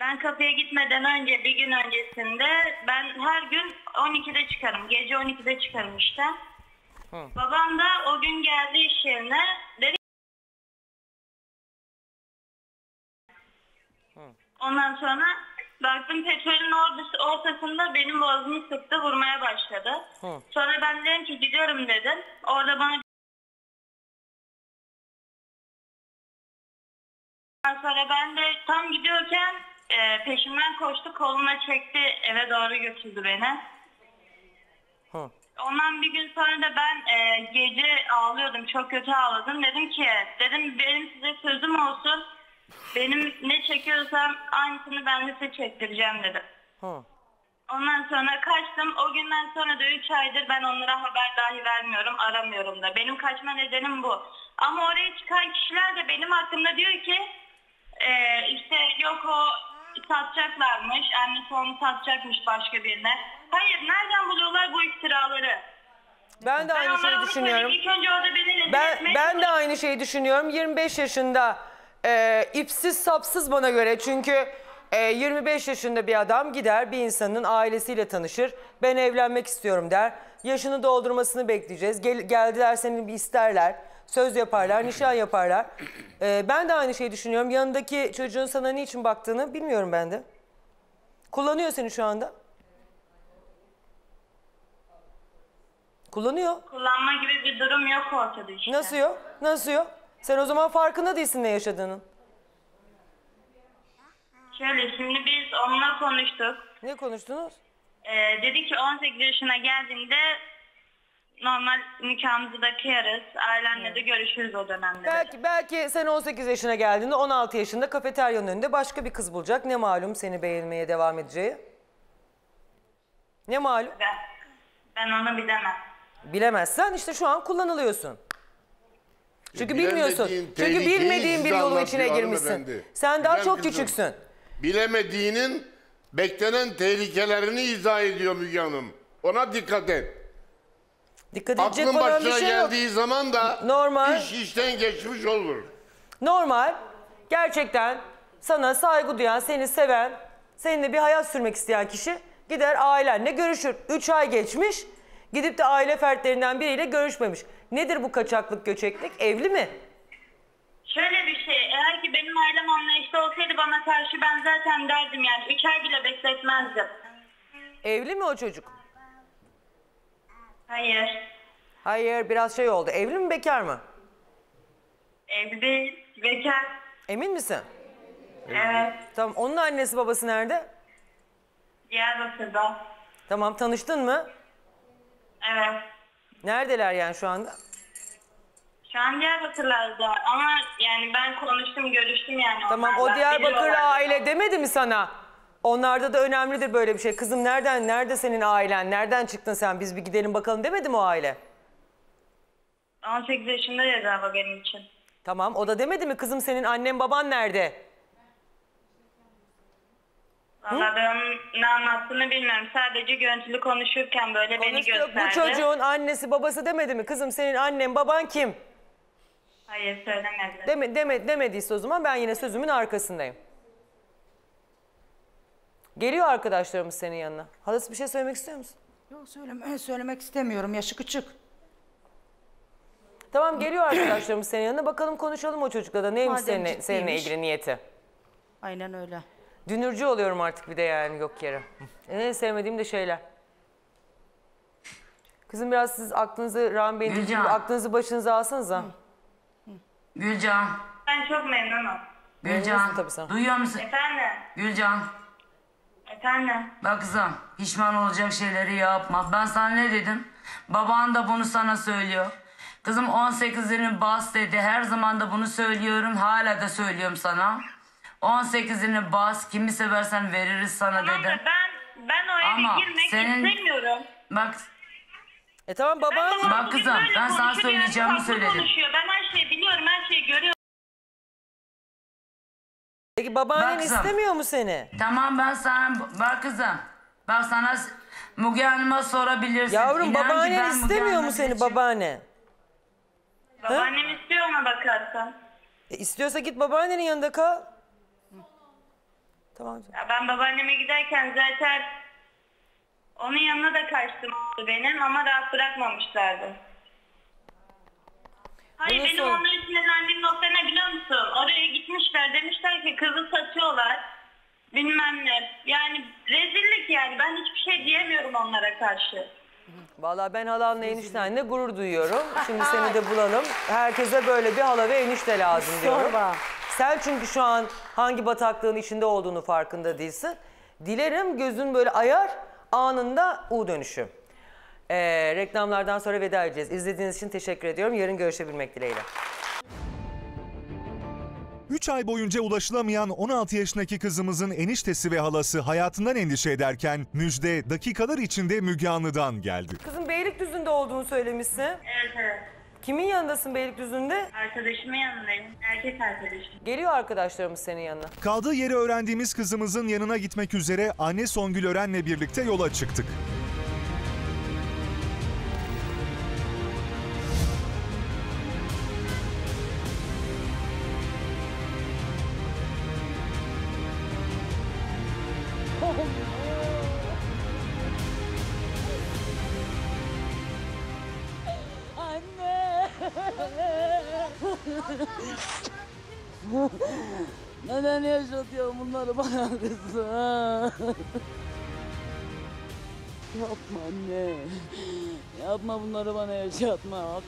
Ben kafeye gitmeden önce bir gün öncesinde ben her gün 12'de çıkarım. Gece 12'de çıkarım işte. Babam da o gün geldi iş yerine. Dedi Ondan sonra baktım petrolün ortası, ortasında benim boğazımı sıktı vurmaya başladı. Sonra ben dedim ki gidiyorum dedim. Orada bana Sonra ben de tam gidiyorken e, peşimden koştu koluna çekti eve doğru götürdü beni. Hı. Ondan bir gün sonra da ben e, gece ağlıyordum çok kötü ağladım. Dedim ki dedim benim size sözüm olsun. Benim ne çekiyorsam aynısını ben de size çektireceğim dedim. Hı. Ondan sonra kaçtım. O günden sonra da 3 aydır ben onlara haber dahi vermiyorum, aramıyorum da. Benim kaçma nedenim bu. Ama oraya çıkan kişiler de benim hakkımda diyor ki e, işte yok o satacaklarmış, annesi onu satacakmış başka birine. Hayır, nereden buluyorlar bu iftiraları? Ben de Ben aynı onlara şeyi düşünüyorum. İlk önce orada beni rezil Ben ben de aynı şeyi düşünüyorum. 25 yaşında e, ipsiz sapsız bana göre. Çünkü e, 25 yaşında bir adam gider bir insanın ailesiyle tanışır. Ben evlenmek istiyorum der. Yaşını doldurmasını bekleyeceğiz. Gel, geldiler seni bir isterler. Söz yaparlar, nişan yaparlar. E, ben de aynı şeyi düşünüyorum. Yanındaki çocuğun sana niçin baktığını bilmiyorum ben de. Kullanıyor seni şu anda. Kullanıyor. Kullanma gibi bir durum yok ortada işte. Nasıl yok? Nasıl yok? Sen o zaman farkında değilsin ne yaşadığının. Şöyle şimdi biz onunla konuştuk. Ne konuştunuz? Ee, dedi ki 18 yaşına geldiğinde normal nikahımızı da kıyarız. Ailemle de görüşürüz o dönemde. Belki belki sen 18 yaşına geldiğinde 16 yaşında kafeteryanın önünde başka bir kız bulacak. Ne malum seni beğenmeye devam edeceği? Ne malum? Ben, ben onu bilemem. Bilemezsen işte şu an kullanılıyorsun. Çünkü Bilemediğin bilmiyorsun. Çünkü tehlikeyi bilmediğin bir size yolun içine anlatıyor girmişsin. hanımefendi. Sen daha Güzel çok kızım. küçüksün. Bilemediğinin beklenen tehlikelerini izah ediyor Müge Hanım. Ona dikkat et. Dikkat edecek Aklın falan bir başına şey yok. geldiği zaman da Normal. iş işten geçmiş olur. Normal. Gerçekten sana saygı duyan, seni seven, seninle bir hayat sürmek isteyen kişi gider ailenle görüşür. Üç ay geçmiş, gidip de aile fertlerinden biriyle görüşmemiş. Nedir bu kaçaklık, göçeklik? Evli mi? Şöyle bir şey, eğer ki benim ailem anlayışlı olsaydı bana karşı ben zaten derdim yani. Üç ay bile bekletmezdim. Evli mi o çocuk? Hayır, Hayır, biraz şey oldu. Evli mi, bekar mı? evli değil, bekar. Emin misin? Evet, Tamam, onun annesi babası nerede? Diyarbakır'da. Tamam, tanıştın mı? Evet. Neredeler yani şu anda? Şu an Diyarbakır'larda ama yani ben konuştum, görüştüm yani Tamam, o onlarla. Diyarbakır Biliyorlar. aile demedi mi sana? Onlarda da önemlidir böyle bir şey. Kızım nereden, nerede senin ailen? Nereden çıktın sen? Biz bir gidelim bakalım demedi mi o aile? 18 yaşında ceza benim için. Tamam, o da demedi mi? Kızım senin annen baban nerede? Valla ben ne anlattığını bilmiyorum. Sadece görüntülü konuşurken böyle beni Konuştuk. gösterdi. Bu çocuğun annesi babası demedi mi? Kızım senin annen baban kim? Hayır söylemedi. Deme, deme, demediyse o zaman ben yine sözümün arkasındayım. Geliyor arkadaşlarımız senin yanına. Halası bir şey söylemek istiyor musun? Yok söyleme, söylemek istemiyorum. Yaşı küçük. Tamam geliyor arkadaşlarımız senin yanına. Bakalım konuşalım o çocukla da neymiş Madem seninle, seninle ciddiymiş. ilgili niyeti. Aynen öyle. Dünürcü oluyorum artık bir de yani yok yere. En sevmediğim de şeyler. Kızım biraz siz aklınızı Rahmi Bey'in dediği gibi aklınızı başınıza alsanıza. Gülcan, Ben çok memnunum. Gülcan. Memnunsun tabii sen. Duyuyor musun? Efendim, Gülcan. Efendim. Bak kızım, pişman olacak şeyleri yapma. Ben sana ne dedim? Baban da bunu sana söylüyor. Kızım 18'ini bas dedi. Her zaman da bunu söylüyorum. Hala da söylüyorum sana. 18'ini bas. Kimi seversen veririz sana Tamam dedim. da ben ben o eve Ama girmek senin- istemiyorum. Bak E tamam baban Ben Bak bugün kızım, böyle ben sana söyleyeceğimi farklı söyledim. Konuşuyor. Ben her şeyi biliyorum, her şeyi görüyorum. Peki babaannen Bak kızım. istemiyor mu seni? tamam ben sana... Bak kızım. Bak sana Müge Hanım'a sorabilirsin. Yavrum İnan ki babaannen ben Müge istemiyor mu seni birleşim- babaanne? Babaannem istiyor ona bakarsan. E, istiyorsa git babaannenin yanında kal. Tamam. canım. Ya ben babaanneme giderken zaten onun yanına da kaçtım benim ama rahat bırakmamışlardı. Hayır Bunu benim sor. onlar için sinirlendiğim nokta ne biliyor musun? Oraya gitmişler demişler ki kızı satıyorlar. Bilmem ne. Yani rezillik yani. Ben hiçbir şey diyemiyorum onlara karşı. Vallahi ben halanla eniştenle gurur duyuyorum. Şimdi seni de bulalım. Herkese böyle bir hala ve enişte lazım diyorum. Sorma. Sen çünkü şu an hangi bataklığın içinde olduğunu farkında değilsin. Dilerim gözün böyle ayar anında U dönüşü. Ee, reklamlardan sonra veda edeceğiz. İzlediğiniz için teşekkür ediyorum. Yarın görüşebilmek dileğiyle. 3 ay boyunca ulaşılamayan 16 yaşındaki kızımızın eniştesi ve halası hayatından endişe ederken müjde dakikalar içinde Müge Anlı'dan geldi. Kızım Beylikdüzü'nde olduğunu söylemişsin. Evet evet. Kimin yanındasın Beylikdüzü'nde? Arkadaşımın yanındayım. Erkek arkadaşım. Geliyor arkadaşlarımız senin yanına. Kaldığı yeri öğrendiğimiz kızımızın yanına gitmek üzere anne Songül Ören'le birlikte yola çıktık. Neden yaşatıyor bunları bana kızım? Yapma anne. Yapma bunları bana yaşatma.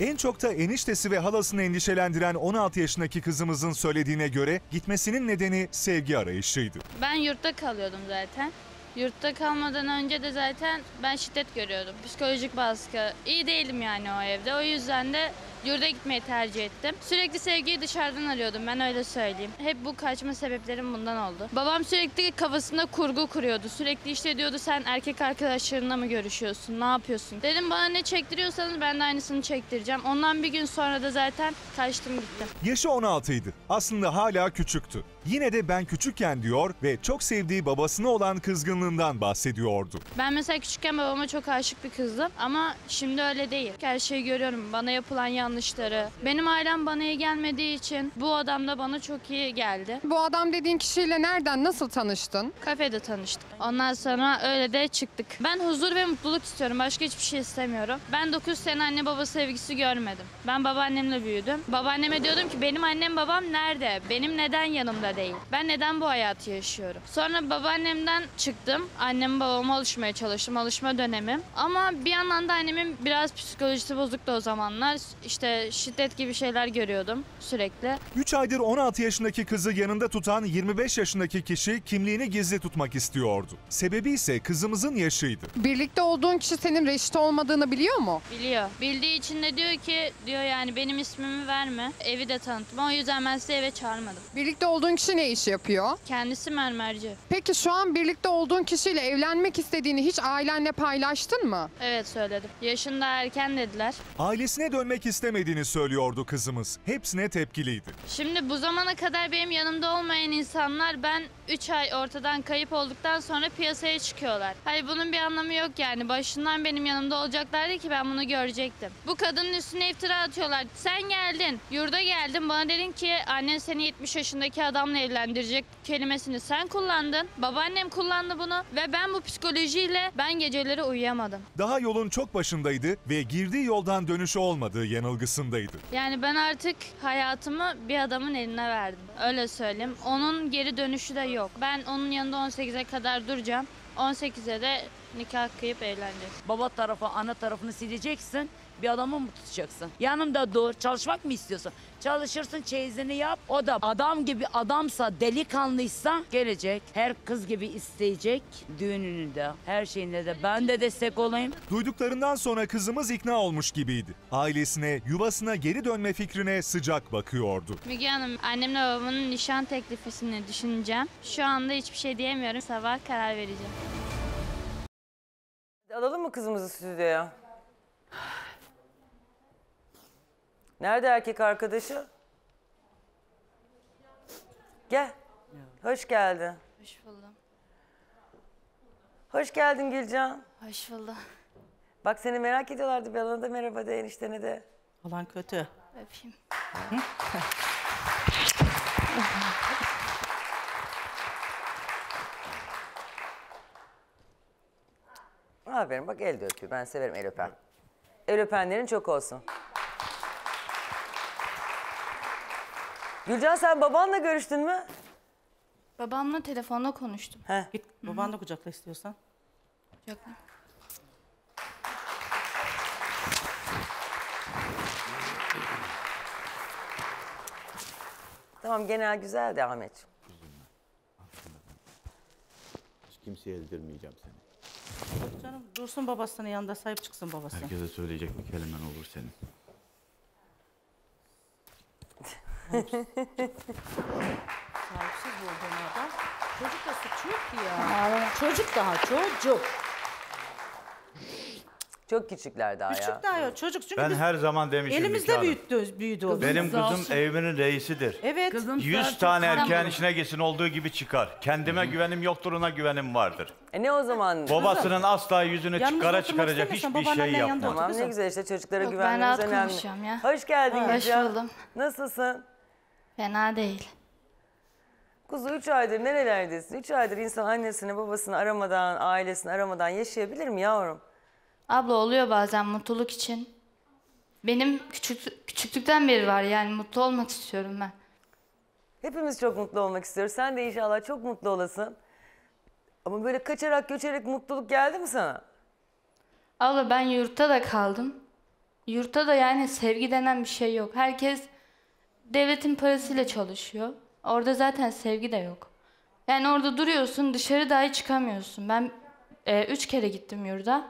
En çok da eniştesi ve halasını endişelendiren 16 yaşındaki kızımızın söylediğine göre gitmesinin nedeni sevgi arayışıydı. Ben yurtta kalıyordum zaten. Yurtta kalmadan önce de zaten ben şiddet görüyordum. Psikolojik baskı. İyi değilim yani o evde. O yüzden de yurda gitmeyi tercih ettim. Sürekli sevgiyi dışarıdan arıyordum ben öyle söyleyeyim. Hep bu kaçma sebeplerim bundan oldu. Babam sürekli kafasında kurgu kuruyordu. Sürekli işte diyordu sen erkek arkadaşlarınla mı görüşüyorsun? Ne yapıyorsun? Dedim bana ne çektiriyorsanız ben de aynısını çektireceğim. Ondan bir gün sonra da zaten kaçtım gittim. Yaşı 16 idi. Aslında hala küçüktü. Yine de ben küçükken diyor ve çok sevdiği babasına olan kızgınlığından bahsediyordu. Ben mesela küçükken babama çok aşık bir kızdım ama şimdi öyle değil. Her şeyi görüyorum, bana yapılan yanlışları. Benim ailem bana iyi gelmediği için bu adam da bana çok iyi geldi. Bu adam dediğin kişiyle nereden, nasıl tanıştın? Kafede tanıştık. Ondan sonra öyle de çıktık. Ben huzur ve mutluluk istiyorum. Başka hiçbir şey istemiyorum. Ben 9 sene anne baba sevgisi görmedim. Ben babaannemle büyüdüm. Babaanneme diyordum ki benim annem babam nerede? Benim neden yanımda değil? Ben neden bu hayatı yaşıyorum? Sonra babaannemden çıktım. Annem babama alışmaya çalıştım. Alışma dönemim. Ama bir yandan da annemin biraz psikolojisi bozuktu o zamanlar. İşte şiddet gibi şeyler görüyordum sürekli. 3 aydır 16 yaşındaki kızı yanında tutan 25 yaşındaki kişi kimliğini gizli tutmak istiyordu. Sebebi ise kızımızın yaşıydı. Birlikte olduğun kişi senin reşit olmadığını biliyor mu? Biliyor. Bildiği için de diyor ki diyor yani benim ismimi verme. Evi de tanıtma. O yüzden ben sizi eve çağırmadım. Birlikte olduğun kişi ne iş yapıyor? Kendisi mermerci. Peki şu an birlikte olduğun kişiyle evlenmek istediğini hiç ailenle paylaştın mı? Evet söyledim. Yaşında erken dediler. Ailesine dönmek istemediğini söylüyordu kızımız. Hepsine tepkiliydi. Şimdi bu zamana kadar benim yanımda olmayan insanlar ben 3 ay ortadan kayıp olduktan sonra piyasaya çıkıyorlar. Hayır bunun bir anlamı yok yani. Başından benim yanımda olacaklardı ki ben bunu görecektim. Bu kadının üstüne iftira atıyorlar. Sen geldin, yurda geldin. Bana dedin ki annen seni 70 yaşındaki adamla evlendirecek kelimesini sen kullandın. Babaannem kullandı bunu ve ben bu psikolojiyle ben geceleri uyuyamadım. Daha yolun çok başındaydı ve girdiği yoldan dönüşü olmadığı yanılgısındaydı. Yani ben artık hayatımı bir adamın eline verdim. Öyle söyleyeyim. Onun geri dönüşü de yok. Ben onun yanında 18'e kadar duracağım. 18'e de nikah kıyıp evleneceğiz. Baba tarafı, ana tarafını sileceksin. Bir adamı mı tutacaksın? Yanımda dur. Çalışmak mı istiyorsun? Çalışırsın, çeyizini yap. O da adam gibi adamsa, delikanlıysa gelecek. Her kız gibi isteyecek. Düğününü de, her şeyinde de. Ben de destek olayım. Duyduklarından sonra kızımız ikna olmuş gibiydi. Ailesine, yuvasına geri dönme fikrine sıcak bakıyordu. Müge Hanım, annemle babamın nişan teklifisini düşüneceğim. Şu anda hiçbir şey diyemiyorum. Sabah karar vereceğim. Alalım mı kızımızı stüdyoya? Nerede erkek arkadaşı? Gel. Hoş geldin. Hoş buldum. Hoş geldin Gülcan. Hoş buldum. Bak seni merak ediyorlardı. Bir alana da merhaba de eniştene de. Falan kötü. Öpeyim. Aferin bak el de öpüyor. Ben severim el öpen. El öpenlerin çok olsun. Gülcan sen babanla görüştün mü? Babamla telefonda konuştum. Heh. Git babanı da kucakla istiyorsan. Yok. Tamam genel güzel de Ahmet. Hiç kimseye eldirmeyeceğim seni. Yok canım dursun babasının yanında sahip çıksın babası. Herkese söyleyecek bir kelimen olur senin. Sahipsiz olduğun adam. Çocuk da suçu yok ki ya. Çocuk daha çocuk. Çok küçükler daha ya. Küçük daha yok çocuk çünkü Ben biz her zaman demişim elimizde Hanım. büyüttü, büyüdü o. Benim Kızım kızım zaten- evimin reisidir. Evet. 100 tane erkeğin içine gitsin olduğu gibi çıkar. Kendime güvenim yoktur ona güvenim vardır. E ne o zaman? Babasının asla yüzünü Yanımızda çıkara oturmak çıkaracak istemiyorsan hiçbir şey babaannenden yanında yapmaz. Tamam ne Kızım. güzel işte çocuklara Yok, ben güvenmemiz rahat önemli. konuşacağım ya. Hoş geldin Hoş Gülcan. buldum. Nasılsın? Fena değil. Kuzu 3 aydır nerelerdesin? 3 aydır insan annesini babasını aramadan, ailesini aramadan yaşayabilir mi yavrum? Abla oluyor bazen mutluluk için. Benim küçük, küçüklükten beri var yani mutlu olmak istiyorum ben. Hepimiz çok mutlu olmak istiyoruz. Sen de inşallah çok mutlu olasın. Ama böyle kaçarak göçerek mutluluk geldi mi sana? Abla ben yurtta da kaldım. Yurtta da yani sevgi denen bir şey yok. Herkes devletin parasıyla çalışıyor. Orada zaten sevgi de yok. Yani orada duruyorsun dışarı dahi çıkamıyorsun. Ben e, üç kere gittim yurda.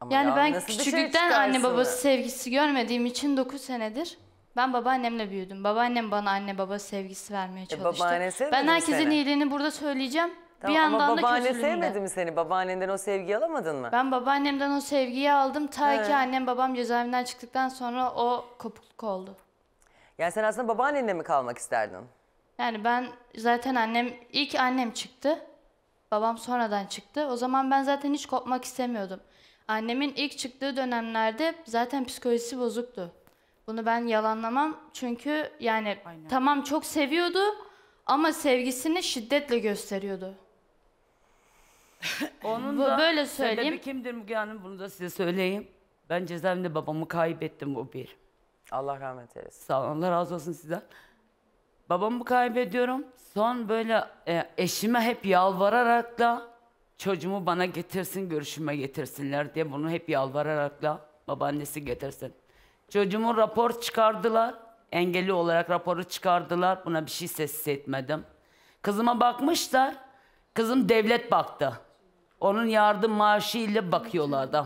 Ama Yani ya ben küçüklükten anne babası sevgisi görmediğim için 9 senedir ben babaannemle büyüdüm. Babaannem bana anne baba sevgisi vermeye çalıştı. babaannen sevmedi ben herkesin seni? iyiliğini burada söyleyeceğim. Tamam, bir yandan ama babaanne sevmedi mi seni? Babaannenden o sevgiyi alamadın mı? Ben babaannemden o sevgiyi aldım. Ta He. ki annem babam cezaevinden çıktıktan sonra o kopukluk oldu. Yani sen aslında babaannenle mi kalmak isterdin? Yani ben zaten annem ilk annem çıktı. Babam sonradan çıktı. O zaman ben zaten hiç kopmak istemiyordum. Annemin ilk çıktığı dönemlerde zaten psikolojisi bozuktu. Bunu ben yalanlamam çünkü yani tamam çok seviyordu ama sevgisini şiddetle gösteriyordu. Onun Bu- da böyle söyleyeyim. Sebebi kimdir Müge Hanım bunu da size söyleyeyim. Ben cezaevinde babamı kaybettim bu bir. Allah rahmet eylesin. Sağ olun Allah razı olsun sizden. Babamı kaybediyorum. Son böyle e, eşime hep yalvararak da çocuğumu bana getirsin görüşüme getirsinler diye bunu hep yalvararak da babaannesi getirsin. Çocuğumun rapor çıkardılar. Engelli olarak raporu çıkardılar. Buna bir şey ses etmedim. Kızıma bakmışlar. Kızım devlet baktı. Onun yardım maaşı ile bakıyorlardı.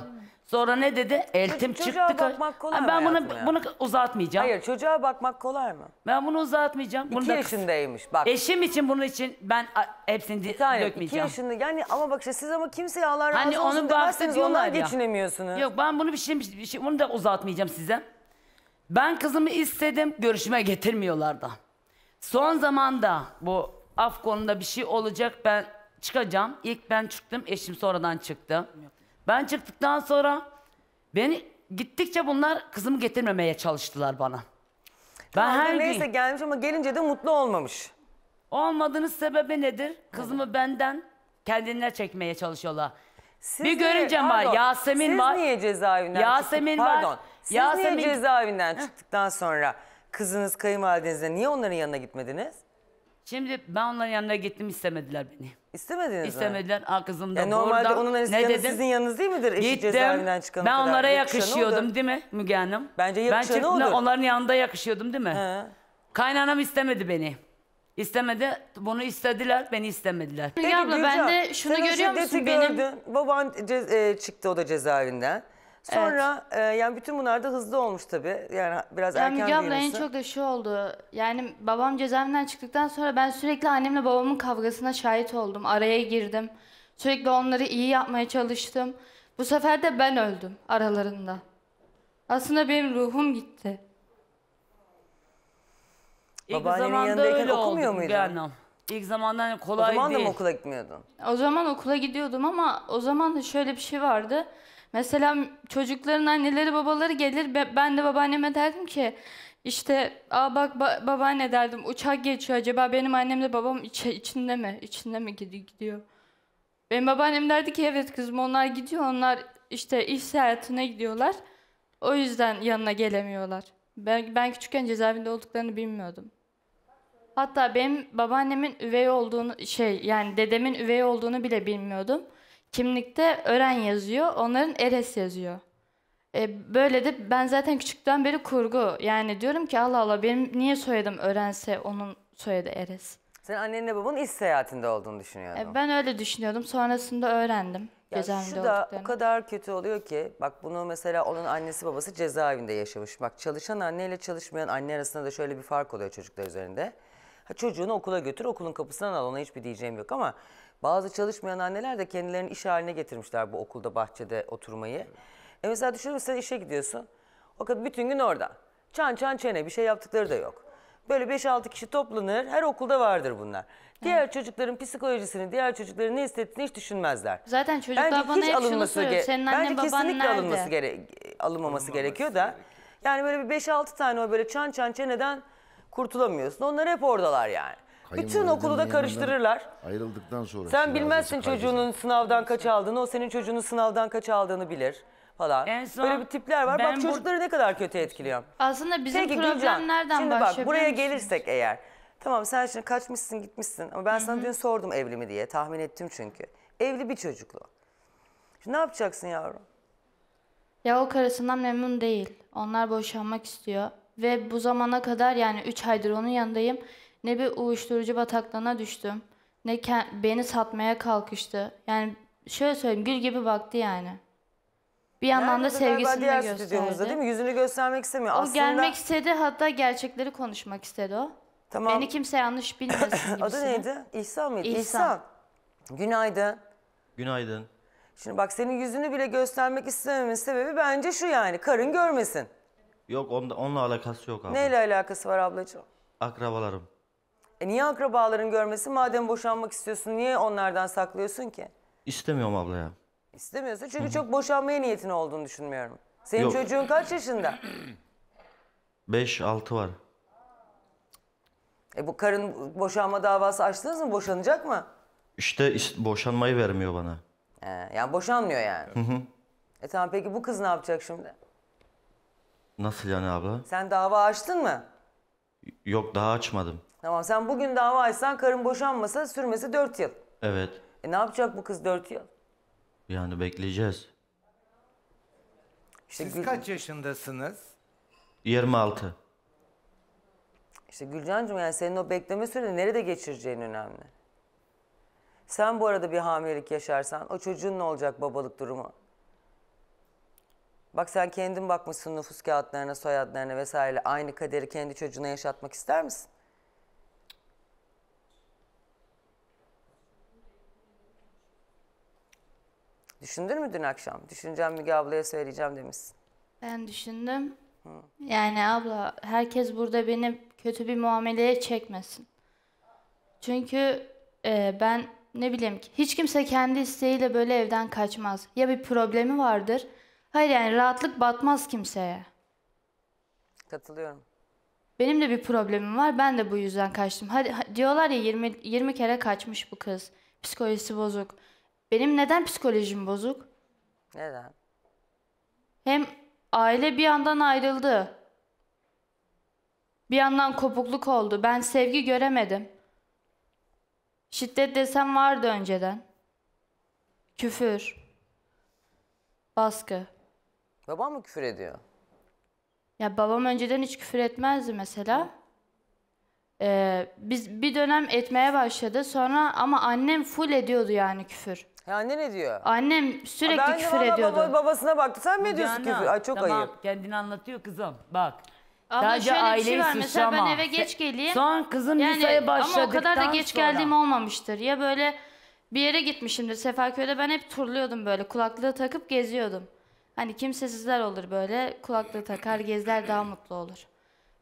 Sonra ne dedi? Eltim çocuğa çıktı. bakmak kolay Ha, ben bunu hayatım ya? bunu uzatmayacağım. Hayır çocuğa bakmak kolay mı? Ben bunu uzatmayacağım. Bunu İki da- yaşındaymış bak. Eşim için bunun için ben a, hepsini Bir tane iki dökmeyeceğim. yaşında yani ama bak işte siz ama kimseye Allah razı Hani olsun onun bahsi demezseniz diyorlar ondan ya. geçinemiyorsunuz. Yok ben bunu bir şey, bir şey bunu da uzatmayacağım size. Ben kızımı istedim, görüşüme getirmiyorlardı. Son zamanda bu af konuda bir şey olacak ben çıkacağım. İlk ben çıktım, eşim sonradan çıktı. Ben çıktıktan sonra beni gittikçe bunlar kızımı getirmemeye çalıştılar bana. Ben her neyse gün gelmiş ama gelince de mutlu olmamış. olmadığının sebebi nedir? Kızımı benden kendine çekmeye çalışıyorlar. Siz bir niye- görümcem var, pardon, Yasemin siz var. niye cezaevinden Yasemin çıktık? var. Pardon. Siz Yasemin- niye cezaevinden çıktıktan sonra kızınız kayınvalidenizle niye onların yanına gitmediniz? Şimdi ben onların yanına gittim istemediler beni. İstemediniz mi? İstemediler. Aa kızım da Ya normalde burada. onun annesi ne dedim? sizin yanınız değil midir? Eşi Gittim. cezaevinden çıkana Ben kadar. onlara Yakışanı yakışıyordum odur. değil mi Müge Hanım? Bence Ben yakışanı çıktığımda odur. onların yanında yakışıyordum değil mi? He. Kaynanam istemedi beni. İstemedi. Bunu istediler, beni istemediler. Müge abla ben Gülcan, de şunu sen o görüyor şiddeti musun? Benim gördün. Baban ce- e, çıktı o da cezaevinden. Sonra e, yani bütün bunlar da hızlı olmuş tabii. Yani biraz Ya erken Müge abla en çok da şu oldu. Yani babam cezaevinden çıktıktan sonra ben sürekli annemle babamın kavgasına şahit oldum. Araya girdim. Sürekli onları iyi yapmaya çalıştım. Bu sefer de ben öldüm aralarında. Aslında benim ruhum gitti. İlk Babaannenin zamanda yanındayken öyle okumuyor oldu Müge muydun? Hanım. İlk zamandan O kolay zaman da değil. mı okula gitmiyordun? O zaman okula gidiyordum ama o zaman da şöyle bir şey vardı. Mesela çocukların anneleri babaları gelir be- ben de babaanneme derdim ki işte aa bak ba- babaanne derdim uçak geçiyor acaba benim annemle babam içe- içinde mi içinde mi gidiyor. Benim babaannem derdi ki evet kızım onlar gidiyor onlar işte iş seyahatine gidiyorlar. O yüzden yanına gelemiyorlar. Ben, ben küçükken cezaevinde olduklarını bilmiyordum. Hatta benim babaannemin üvey olduğunu şey yani dedemin üvey olduğunu bile bilmiyordum. Kimlikte Ören yazıyor, onların Eres yazıyor. E, böyle de ben zaten küçükten beri kurgu. Yani diyorum ki Allah Allah benim niye soyadım Örense onun soyadı Eres. Sen annenle babanın iş seyahatinde olduğunu düşünüyordun. E, ben öyle düşünüyordum. Sonrasında öğrendim. Ya şu da o kadar kötü oluyor ki bak bunu mesela onun annesi babası cezaevinde yaşamış. Bak çalışan anneyle çalışmayan anne arasında da şöyle bir fark oluyor çocuklar üzerinde. Ha, çocuğunu okula götür okulun kapısından al ona hiçbir diyeceğim yok ama bazı çalışmayan anneler de kendilerini iş haline getirmişler bu okulda bahçede oturmayı. E mesela düşünün sen işe gidiyorsun. O kadar bütün gün orada. Çan çan çene bir şey yaptıkları da yok. Böyle 5-6 kişi toplanır. Her okulda vardır bunlar. Diğer çocukların psikolojisini, diğer çocukların ne hissettiğini hiç düşünmezler. Zaten çocuklar Bence bana hiç hep şunu alınması soruyor. Senin annen Bence baban kesinlikle nerede? alınması gere alınmaması gerekiyor da. Yani böyle bir 5-6 tane o böyle çan çan çeneden kurtulamıyorsun. Onlar hep oradalar yani. Bütün okulu da karıştırırlar. Ayrıldıktan sonra. Sen bilmezsin çocuğunun sınavdan kaç aldığını, o senin çocuğunun sınavdan kaç aldığını bilir falan. En son Böyle bir tipler var. ben Bak bu- çocukları ne kadar kötü etkiliyor. Aslında bizim Peki problem Gülcan, nereden şimdi başlıyor bak buraya biliyor gelirsek eğer. Tamam sen şimdi kaçmışsın gitmişsin ama ben sana dün sordum evli mi diye tahmin ettim çünkü. Evli bir çocuklu. Şimdi ne yapacaksın yavrum? Ya o karısından memnun değil. Onlar boşanmak istiyor. Ve bu zamana kadar yani 3 aydır onun yanındayım. Ne bir uyuşturucu bataklığına düştüm. Ne beni satmaya kalkıştı. Yani şöyle söyleyeyim gül gibi baktı yani. Bir yandan da sevgisini diğer de gösterdi. değil mi? Yüzünü göstermek istemiyor. O Aslında gelmek istedi hatta gerçekleri konuşmak istedi o. Tamam. Beni kimse yanlış bilmesin adı gibisine. neydi? İhsan mıydı? İhsan. İhsan. Günaydın. Günaydın. Şimdi bak senin yüzünü bile göstermek istememin sebebi bence şu yani. Karın görmesin. Yok onda, onunla alakası yok abi. Neyle alakası var ablacığım? Akrabalarım. E niye akrabaların görmesin? Madem boşanmak istiyorsun niye onlardan saklıyorsun ki? İstemiyorum abla ya. İstemiyorsun çünkü çok boşanmaya niyetin olduğunu düşünmüyorum. Senin Yok. çocuğun kaç yaşında? 5-6 var. E bu karın boşanma davası açtınız mı? Boşanacak mı? İşte is- boşanmayı vermiyor bana. He, yani boşanmıyor yani. Hı hı. E tamam peki bu kız ne yapacak şimdi? Nasıl yani abla? Sen dava açtın mı? Yok daha açmadım. Tamam sen bugün dava açsan karın boşanmasa sürmesi 4 yıl. Evet. E ne yapacak bu kız 4 yıl? Yani bekleyeceğiz. İşte Siz Gül- kaç yaşındasınız? 26. İşte Gülcan'cığım yani senin o bekleme süreni nerede geçireceğin önemli. Sen bu arada bir hamilelik yaşarsan o çocuğun ne olacak babalık durumu? Bak sen kendin bakmışsın nüfus kağıtlarına, soyadlarına vesaire. Aynı kaderi kendi çocuğuna yaşatmak ister misin? Düşündün mü dün akşam? Düşüneceğim Müge ablaya söyleyeceğim demişsin. Ben düşündüm. Yani abla herkes burada beni kötü bir muameleye çekmesin. Çünkü e, ben ne bileyim ki hiç kimse kendi isteğiyle böyle evden kaçmaz. Ya bir problemi vardır. Hayır yani rahatlık batmaz kimseye. Katılıyorum. Benim de bir problemim var. Ben de bu yüzden kaçtım. Hadi ha- diyorlar ya 20 20 kere kaçmış bu kız. Psikolojisi bozuk. Benim neden psikolojim bozuk? Neden? Hem aile bir yandan ayrıldı. Bir yandan kopukluk oldu. Ben sevgi göremedim. Şiddet desem vardı önceden. Küfür. Baskı. Babam mı küfür ediyor? Ya babam önceden hiç küfür etmezdi mesela. Ee, biz bir dönem etmeye başladı. Sonra ama annem full ediyordu yani küfür. Ya anne ne diyor? Annem sürekli ben de küfür valla ediyordu. baba- babasına baktı. Sen mi ediyorsun Müge küfür? Ay çok tamam, ayıp. kendini anlatıyor kızım. Bak. Abla Sadece şöyle bir şey var mesela ben eve geç geleyim. Son kızım yani, liseye Ama o kadar da başladıktan geç sonra. geldiğim olmamıştır. Ya böyle bir yere gitmişimdir Sefaköy'de ben hep turluyordum böyle kulaklığı takıp geziyordum. Hani kimsesizler olur böyle kulaklığı takar gezler daha mutlu olur.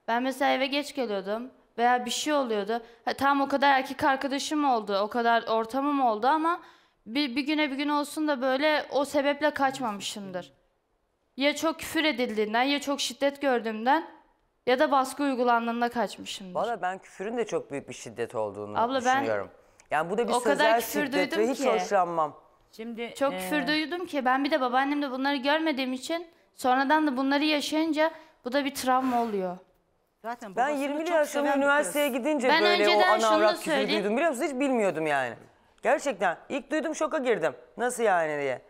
Ben mesela eve geç geliyordum veya bir şey oluyordu. Ha, tam o kadar erkek arkadaşım oldu, o kadar ortamım oldu ama bir, bir güne bir gün olsun da böyle o sebeple kaçmamışımdır. Ya çok küfür edildiğinden ya çok şiddet gördüğümden ya da baskı uygulandığında kaçmışımdır. Valla ben küfürün de çok büyük bir şiddet olduğunu Abla ben düşünüyorum. Yani bu da bir o kadar sözel küfür şiddet ve duydum hiç ki. hoşlanmam. Şimdi Çok e, küfür duydum ki ben bir de babaannemde bunları görmediğim için sonradan da bunları yaşayınca bu da bir travma oluyor. Zaten Ben babasını 20'li çok yaşımda seven bir üniversiteye gidince Ben böyle o önceden ana şunu da avrat küfür söyleyeyim. duydum biliyor musun? Hiç bilmiyordum yani. Gerçekten. İlk duydum şoka girdim. Nasıl yani diye.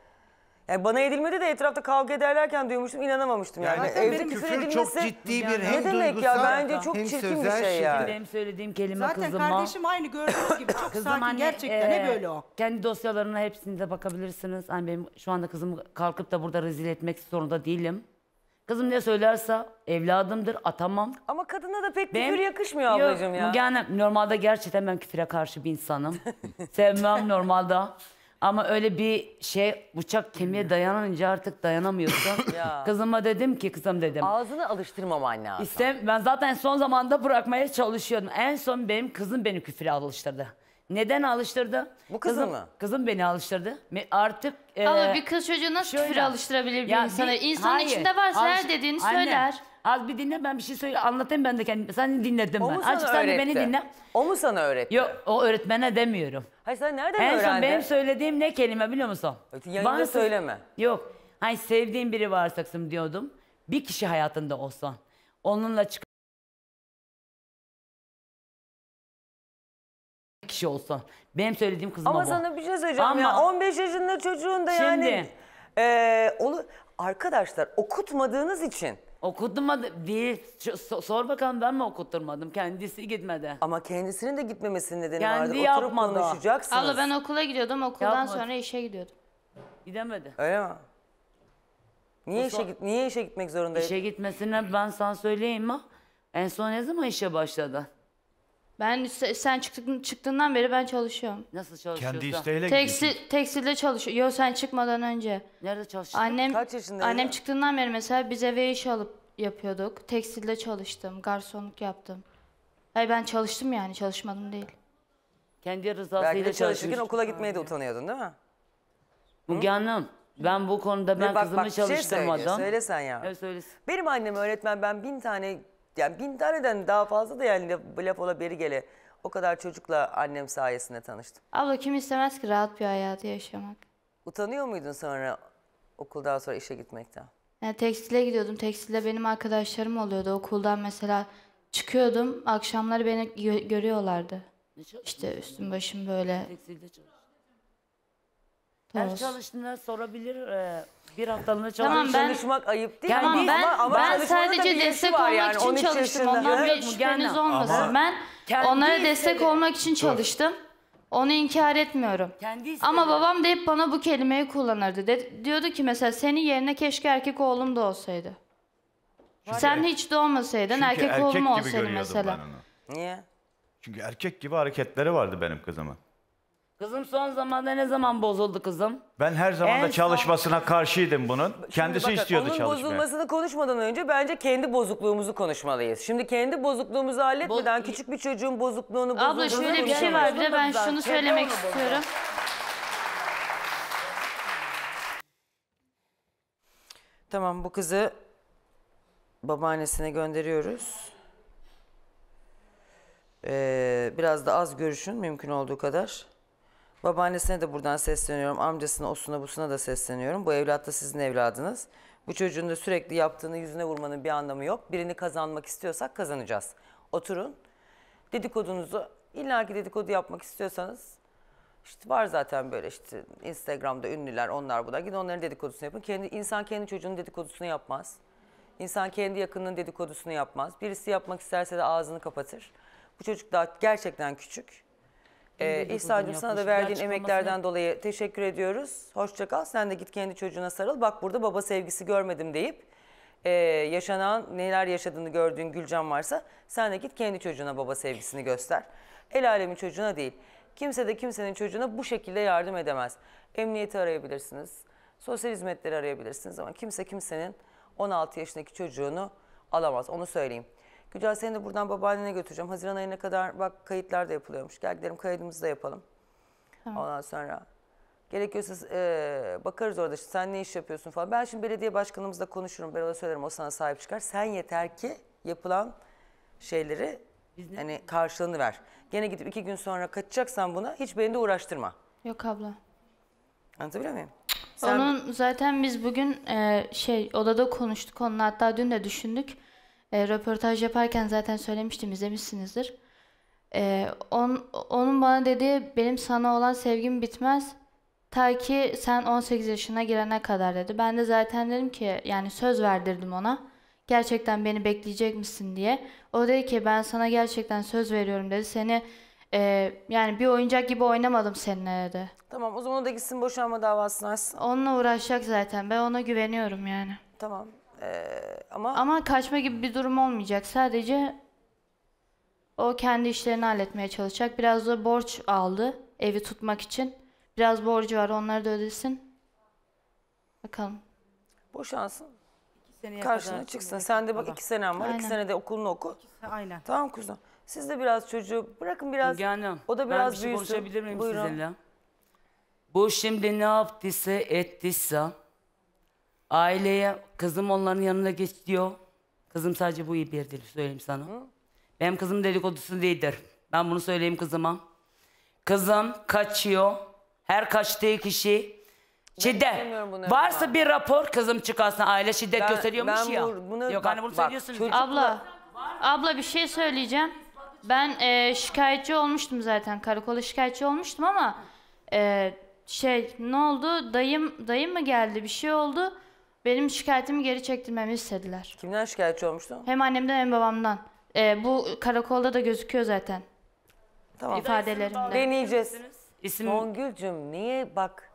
Yani bana edilmedi de etrafta kavga ederlerken duymuştum inanamamıştım yani. Yani Evde benim küfür küfür edilmesi çok ciddi bir ne hem demek ya duygusal bence çok hem çirkin bir sözel şey ya. şiddet. benim söylediğim kelime Zaten kızıma. kardeşim aynı gördüğünüz gibi çok Kızım sakin anne, gerçekten e, ne böyle o. Kendi dosyalarına hepsine de bakabilirsiniz. Hani benim şu anda kızımı kalkıp da burada rezil etmek zorunda değilim. Kızım ne söylerse evladımdır, atamam. Ama kadına da pek küfür yakışmıyor Yok, ablacığım ya. Hanım, normalde gerçekten ben küfüre karşı bir insanım. Sevmem normalde. Ama öyle bir şey bıçak kemiğe dayanınca artık dayanamıyorsun. Ya. Kızıma dedim ki kızım dedim. Ağzını alıştırmaman lazım. İstem ben zaten son zamanda bırakmaya çalışıyordum. En son benim kızım beni küfüre alıştırdı. Neden alıştırdı? Bu kızı kızım, mı? Kızım beni alıştırdı. Me- Artık Ama e, bir kız çocuğu nasıl şöyle- küfüre alıştırabilir bir Ya insana? bir- İnsanın hayır, içinde varsa her alış- dediğini Anne, söyler. Az bir dinle ben bir şey söyle anlatayım ben de kendim. Sen dinledim O ben. mu sana Azıcık sen de öğretti? beni dinle. O mu sana öğretti? Yok o öğretmene demiyorum. Hayır sen nereden en öğrendin? son benim söylediğim ne kelime biliyor musun? Yayında Bana- söyleme. Yok. Hani sevdiğim biri varsa kızım diyordum. Bir kişi hayatında olsa. Onunla çık kişi olsa. Benim söylediğim kızıma Ama bu. sana bir şey söyleyeceğim ya. Ama- 15 yaşında çocuğun da yani... Şimdi- eee, onu, arkadaşlar okutmadığınız için. Okutmadı değil. Sor bakalım ben mi okutturmadım? Kendisi gitmedi. Ama kendisinin de gitmemesinin nedeni Kendi vardı. Oturup yapmadı. konuşacaksınız. Abla ben okula gidiyordum. Okuldan Yapmadı. sonra işe gidiyordum. Gidemedi. Öyle mi? Niye işe, son- niye işe gitmek zorundaydın? İşe gitmesine ben sana söyleyeyim mi? En son ne zaman işe başladı? Ben se- sen çıktın, çıktığından beri ben çalışıyorum. Nasıl çalışıyorsun? Kendi isteğiyle gidiyorsun. Tekstil, tekstilde çalışıyorum. Yok sen çıkmadan önce. Nerede çalıştın? Annem Kaç yaşındaydın? Annem çıktığından beri mesela biz eve iş alıp yapıyorduk. Tekstilde çalıştım, garsonluk yaptım. Hayır ben çalıştım yani çalışmadım değil. Kendi Belki rızasıyla de çalışırken çalışmış. okula gitmeye de utanıyordun değil mi? Müge Hanım ben bu konuda ben Bak, kızımı bak, bir şey söylüyor. çalıştırmadım. Söyle sen ya. Evet söylesin. Benim annem öğretmen ben bin tane yani bin taneden daha fazla da yani laf, laf ola beri gele. O kadar çocukla annem sayesinde tanıştım. Abla kim istemez ki rahat bir hayatı yaşamak. Utanıyor muydun sonra okuldan sonra işe gitmekten? Yani tekstile gidiyordum. Tekstilde benim arkadaşlarım oluyordu. Okuldan mesela çıkıyordum. Akşamları beni gö- görüyorlardı. İşte üstüm başım böyle. Tekstilde çalış. Her çalıştığında sorabilir. e, bir haftalığına Tamam, çalışır. ben- Çalışmak ayıp değil Tamam ama, ben, ama, ben çalışmanın da sadece bir yaşı destek var olmak yani, için 13 çalıştım. yaşında. Ondan bir Evet, şüpheniz olmasın. Ama- Ben Kendi onlara destek istedi. olmak için çalıştım. Onu inkar etmiyorum. Kendi istedi. Ama babam da hep bana bu kelimeyi kullanırdı. De- diyordu ki mesela senin yerine keşke erkek oğlum da olsaydı. Sen hiç doğmasaydın Çünkü erkek, erkek oğlum gibi olsaydı görüyordum mesela. ben onu. Niye? Çünkü erkek gibi hareketleri vardı benim kızımın. Kızım son zamanda ne zaman bozuldu kızım? Ben her zaman En da son- çalışmasına karşıydım bunun. Kendisi Bakın, istiyordu onun çalışmayı. bozulmasını konuşmadan önce bence kendi bozukluğumuzu konuşmalıyız. Şimdi kendi bozukluğumuzu halletmeden küçük bir çocuğun bozukluğunu Abla bozulduğunu şöyle bir şey var bir de ben şunu söylemek istiyorum. Tamam bu kızı babaannesine gönderiyoruz. Ee, biraz da az görüşün mümkün olduğu kadar. Babaannesine de buradan sesleniyorum. Amcasına, osuna, busuna da sesleniyorum. Bu evlat da sizin evladınız. Bu çocuğun da sürekli yaptığını yüzüne vurmanın bir anlamı yok. Birini kazanmak istiyorsak kazanacağız. Oturun. Dedikodunuzu, illa ki dedikodu yapmak istiyorsanız işte var zaten böyle işte Instagram'da ünlüler onlar bunlar. Gidin onların dedikodusunu yapın. Kendi, insan kendi çocuğunun dedikodusunu yapmaz. İnsan kendi yakınının dedikodusunu yapmaz. Birisi yapmak isterse de ağzını kapatır. Bu çocuk daha gerçekten küçük. Ee, İhsan'cığım sana da verdiğin emeklerden dolayı teşekkür ediyoruz. Hoşça kal. Sen de git kendi çocuğuna sarıl. Bak burada baba sevgisi görmedim deyip e, yaşanan neler yaşadığını gördüğün Gülcan varsa sen de git kendi çocuğuna baba sevgisini göster. El alemin çocuğuna değil. Kimse de kimsenin çocuğuna bu şekilde yardım edemez. Emniyeti arayabilirsiniz. Sosyal hizmetleri arayabilirsiniz ama kimse kimsenin 16 yaşındaki çocuğunu alamaz. Onu söyleyeyim. Gülcan seni de buradan babaannene götüreceğim. Haziran ayına kadar bak kayıtlar da yapılıyormuş. Gel gidelim kaydımızı da yapalım. Ondan sonra gerekiyorsa e, bakarız orada işte sen ne iş yapıyorsun falan. Ben şimdi belediye başkanımızla konuşurum. Ben ona söylerim o sana sahip çıkar. Sen yeter ki yapılan şeyleri hani karşılığını ver. Gene gidip iki gün sonra kaçacaksan buna hiç beni de uğraştırma. Yok abla. Anlatabiliyor muyum? Sen Onun zaten biz bugün e, şey odada konuştuk. Onunla hatta dün de düşündük. E, röportaj yaparken zaten söylemiştim izlemişsinizdir. E, on, onun bana dediği benim sana olan sevgim bitmez. Ta ki sen 18 yaşına girene kadar dedi. Ben de zaten dedim ki yani söz verdirdim ona. Gerçekten beni bekleyecek misin diye. O dedi ki ben sana gerçekten söz veriyorum dedi. Seni e, yani bir oyuncak gibi oynamadım seninle dedi. tamam o zaman o da gitsin boşanma davasını açsın. Onunla uğraşacak zaten. Ben ona güveniyorum yani. Tamam. Ee, ama Ama kaçma gibi bir durum olmayacak. Sadece o kendi işlerini halletmeye çalışacak. Biraz da borç aldı evi tutmak için. Biraz borcu var onları da ödesin. Bakalım. boşansın. Seneye Karşına kadar- çıksın. Sen de bak iki senem var. Aynen. iki senede okulunu oku. Aynen. Tamam kuzum. Siz de biraz çocuğu bırakın biraz. Hanım, o da ben biraz bir şey büyüsün. konuşabilir miyim Buyurun. sizinle? Bu şimdi ne yaptıysa ettiyse aileye kızım onların yanına geç diyor. Kızım sadece bu iyi bir değil söyleyeyim sana. Benim kızım dedikodusu değildir. Ben bunu söyleyeyim kızıma. Kızım kaçıyor. Her kaçtığı kişi şiddet. Varsa bir rapor kızım çıkarsın aile şiddet Ben- gösteriyormuş ben ya. bu- bunu- Yok bak- hani bunu bak, söylüyorsunuz. çocuk- Abla, abla bir şey söyleyeceğim. Ben e, şikayetçi olmuştum zaten. Karakola şikayetçi olmuştum ama e, şey ne oldu? Dayım dayım mı geldi? Bir şey oldu. Benim şikayetimi geri çektirmemi istediler. Kimden şikayetçi olmuştun? Hem annemden hem babamdan. E, bu karakolda da gözüküyor zaten Tamam. ifadelerimde. Deneyeceğiz. İsim Songül'cüm niye bak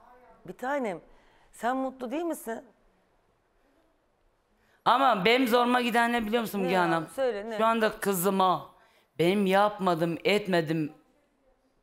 bir tanem sen mutlu değil misin? Ama benim zoruma giden ne biliyor musun Müge? Hanım? Söyle, ne? Şu anda kızıma benim yapmadım etmedim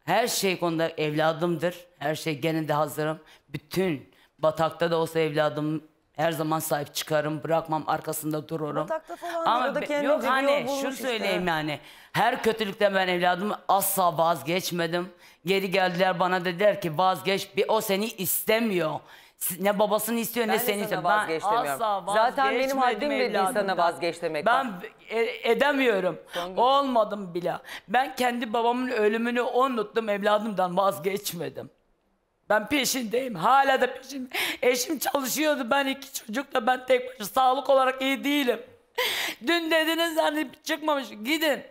her şey konuda evladımdır. Her şey gene de hazırım. Bütün batakta da olsa evladım Her zaman sahip çıkarım, bırakmam, arkasında dururum. Batakta falan da be- kendince yok hani şunu işte. söyleyeyim yani. Her kötülükten ben evladımı asla vazgeçmedim. Geri geldiler bana dediler ki vazgeç. Bir, o seni istemiyor. Ne babasını istiyor Ben ne seni istiyor. Ben asla Zaten benim haddim değil sana vazgeç demek. Ben e- edemiyorum. Olmadım bile. Ben kendi babamın ölümünü unuttum evladımdan vazgeçmedim. Ben peşindeyim. Hala da peşindeyim. Eşim çalışıyordu. Ben iki çocukla ben tek başına sağlık olarak iyi değilim. Dün dediniz hani çıkmamış. Gidin.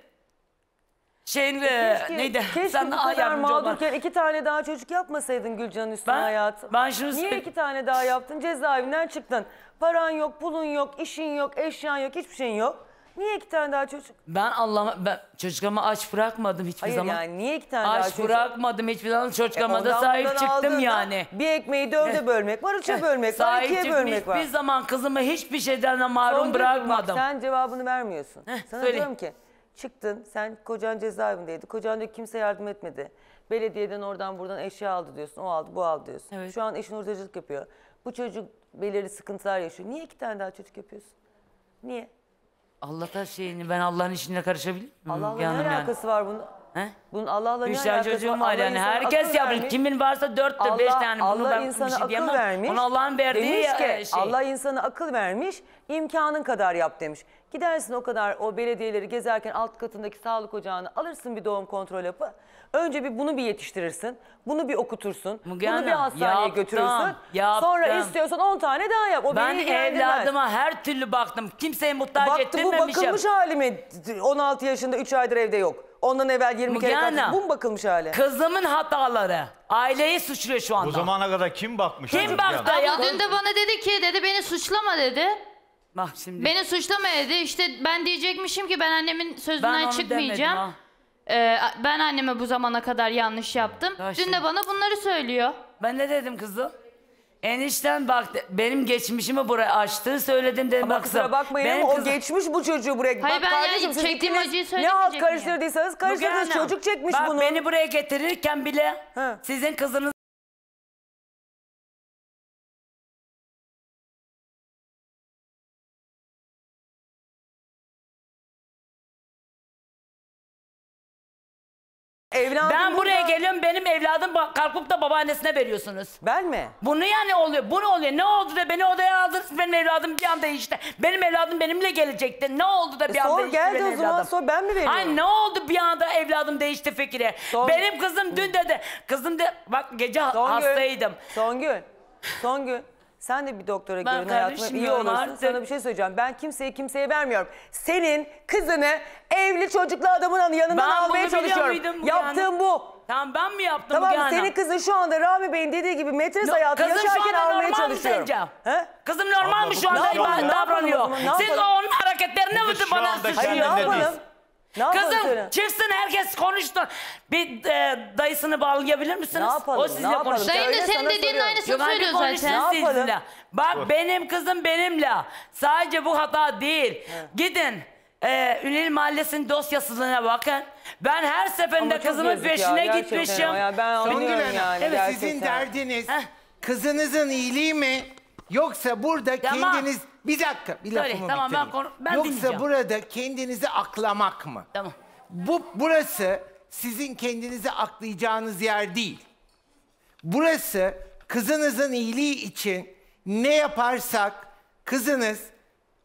Şeyin e, Keşke, neydi? keşke Sen bu kadar yardımcı ol bana. mağdurken iki tane daha çocuk yapmasaydın Gülcan'ın üstüne Ben- hayatım. ben şunu Niye söyleyeyim. iki tane daha yaptın? Cezaevinden çıktın. Paran yok, pulun yok, işin yok, eşyan yok, hiçbir şeyin yok. Niye iki tane daha çocuk? Ben Allah'ıma ben çocuklarımı aç bırakmadım hiçbir Hayır zaman. yani niye iki tane daha Aç çocuk? bırakmadım hiçbir zaman çocuklarıma E, da ondan sahip çıktım aldığında yani. Bir ekmeği dörde bölmek var, üçe bölmek var, Sahip ikiye çıktım, bölmek var. Hiçbir zaman kızımı hiçbir şeyden de mahrum Songül'cüm bırakmadım. Bak sen cevabını vermiyorsun. Sana söyle. diyorum ki çıktın sen kocan cezaevindeydi. Kocan diyor ki kimse yardım etmedi. Belediyeden oradan buradan eşya aldı diyorsun. O aldı bu aldı diyorsun. Şu an eşin hurdacılık yapıyor. Bu çocuk belirli sıkıntılar yaşıyor. Niye iki tane daha çocuk yapıyorsun? Niye? Allah'ta şeyini ben Allah'ın işine karışabilir miyim? Allah'la Müge Hanım ne alakası var bunun? He? Bunun Allah'la ne Üç tane alakası çocuğum var? Allah yani. insana Herkes yapmış. vermiş. Kimin varsa dörttür, beş Allah- tane. Bunu Allah ben bir insana şey akıl diyemem. vermiş. Onu Allah'ın verdiği demiş ki e, şey. Allah insana akıl vermiş imkanın kadar yap demiş. Gidersin o kadar o belediyeleri gezerken alt katındaki sağlık ocağını alırsın bir doğum kontrol yapı. Önce bir bunu bir yetiştirirsin. Bunu bir okutursun. Müge bunu bir hastaneye yaptım, götürürsün. yaptım. Sonra istiyorsan 10 tane daha yap. O Ben beni ilgilendirmez. evladıma her türlü baktım. Kimseye muhtaç Baktı bu ettirmemişim. bakılmış hali mi? 16 yaşında 3 aydır evde yok. Ondan evvel 20 kere Müge kalkmış. Hanım, Bu mu bakılmış hali? Kızımın hataları. Aileyi suçluyor şu anda. Bu zamana kadar kim bakmış? Kim baktı ya? Abla dün de bana dedi ki dedi beni suçlama dedi. Bak şimdi. Beni suçlama dedi. İşte ben diyecekmişim ki ben annemin sözünden onu çıkmayacağım. demedim Ee, ben anneme bu zamana kadar yanlış yaptım. Ya Dün şimdi- de bana bunları söylüyor. Ben ne dedim kızım? Enişten baktı. Benim geçmişimi buraya açtı. Söyledim dedim. Ama bak kusura kızım, bakmayın benim ama o kızım- geçmiş bu çocuğu buraya. Hayır, Bak ben yani kardeşim siz çektiğim ikiniz acıyı Ne söylemeyecek halt miyim? karıştırdıysanız Müge karıştırdınız. Hanım, Çocuk çekmiş bak, bunu. beni buraya getirirken bile sizin kızınız Evladım Ben buraya burada. geliyorum benim evladım ba- kalkıp da babaannesine veriyorsunuz. Ben mi? Bunu yani oluyor. Bu ne oluyor? Ne oldu da beni odaya aldınız benim evladım bir anda değişti. Benim evladım benimle gelecekti. Ne oldu da bir E anda sor, değişti geldi benim o zaman, evladım? sor, ben mi veriyorum? Ay ne oldu bir anda evladım değişti fikri. Sor. Benim kızım dün dedi. Kızım de bak gece hastaydım. Songül. Songül. Sen de bir doktora Ben görün hayatım. kardeşim iyi olursun. artık. Sana bir şey söyleyeceğim. Ben kimseye kimseye vermiyorum. Senin kızını evli çocuklu adamın yanından Ben almaya çalışıyorum. Yaptığım bu. Tamam ben mi yaptım Tamam Müge mı? Senin kızın şu anda Rami Bey'in dediği gibi metres No, hayatı kızım şu yaşarken almaya normal mi çalışıyorum. He? Kızım normal mi şu Ne anda ben ne davranıyor? Siz onun hareketlerini mi şu bana anda Hayır suçluyorsunuz? ne yapalım? Ne yapalım Kızım söyle. çıksın herkes konuştu. Bir e, dayısını bağlayabilir misiniz? Ne yapalım, O ne sizinle yapalım? konuşsun. Dayı Dayım da Öyle senin sana dediğinin soruyorum. aynısını Yok, hadi söylüyor konuşsun zaten. Ne yapalım? sizinle. Bak benim kızım benimle. Sadece bu hata değil. Gidin. E, Ünil Mahallesi'nin dosyasına bakın. Ben her seferinde Ama çok kızımın yazık ya, peşine gerçekten gitmişim. ama ya ben Songül anlıyorum Hanım, yani evet, gerçekten. sizin derdiniz kızınızın iyiliği mi? Yoksa burada Tamam. kendiniz... Bir dakika, bir Söyle, lafımı tamam, ben bitireyim. konu- ben Yoksa dinleyeceğim. burada kendinizi aklamak mı? Tamam. Bu burası sizin kendinizi aklayacağınız yer değil. Burası kızınızın iyiliği için ne yaparsak kızınız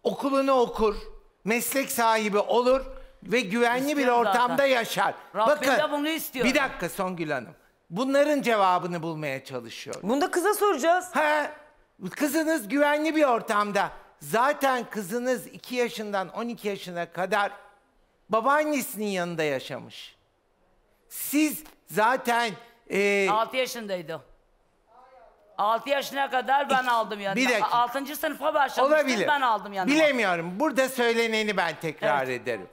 okulunu okur, meslek sahibi olur ve güvenli bir İstiyorum ortamda zaten. yaşar. Rabbim de bunu istiyorum. Bir dakika Songül Hanım. Bunların cevabını bulmaya çalışıyorum. Bunu da kıza soracağız. Ha, kızınız güvenli bir ortamda. Zaten kızınız 2 yaşından 12 yaşına kadar babaannesinin yanında yaşamış. Siz zaten e, 6 yaşındaydı. 6 yaşına kadar ben aldım yanıma. bir dakika. 6. sınıfa başlamıştım olabilir. ben aldım yanıma. Bilemiyorum. Burada söyleneni ben tekrar ederim.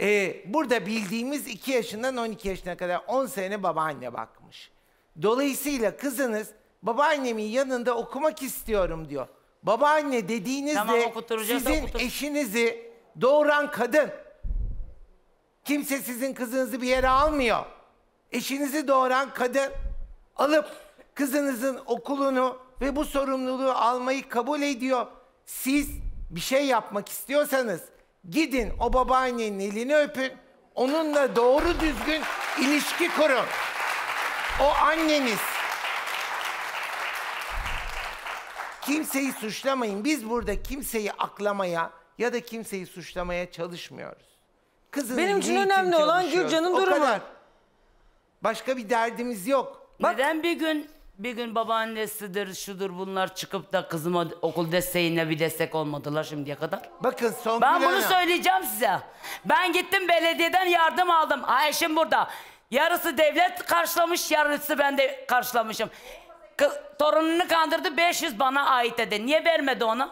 E, burada bildiğimiz 2 yaşından 12 yaşına kadar 10 sene babaanne bakmış. Dolayısıyla kızınız babaannemin yanında okumak istiyorum diyor. Babaanne dediğinizde Tamam, okutturacağız, sizin okutur. eşinizi doğuran kadın. Kimse sizin kızınızı bir yere almıyor. Eşinizi doğuran kadın alıp kızınızın okulunu ve bu sorumluluğu almayı kabul ediyor. Siz bir şey yapmak istiyorsanız gidin o babaannenin elini öpün. Onunla doğru düzgün ilişki kurun. O anneniz. Kimseyi suçlamayın. Biz burada kimseyi aklamaya ya da kimseyi suçlamaya çalışmıyoruz. Kızın Benim için önemli olan çalışıyoruz. Gülcan'ın O durumu. kadar. Başka bir derdimiz yok. Neden bir gün bir gün babaannesidir şudur bunlar çıkıp da kızıma okul desteğine bir destek olmadılar şimdiye kadar? Bakın Songül Ben bunu Hanım. söyleyeceğim size. Ben gittim belediyeden yardım aldım. Ha eşim burada. Yarısı devlet karşılamış, yarısı ben de karşılamışım. Torununu kandırdı 500 bana ait dedi. Niye vermedi onu?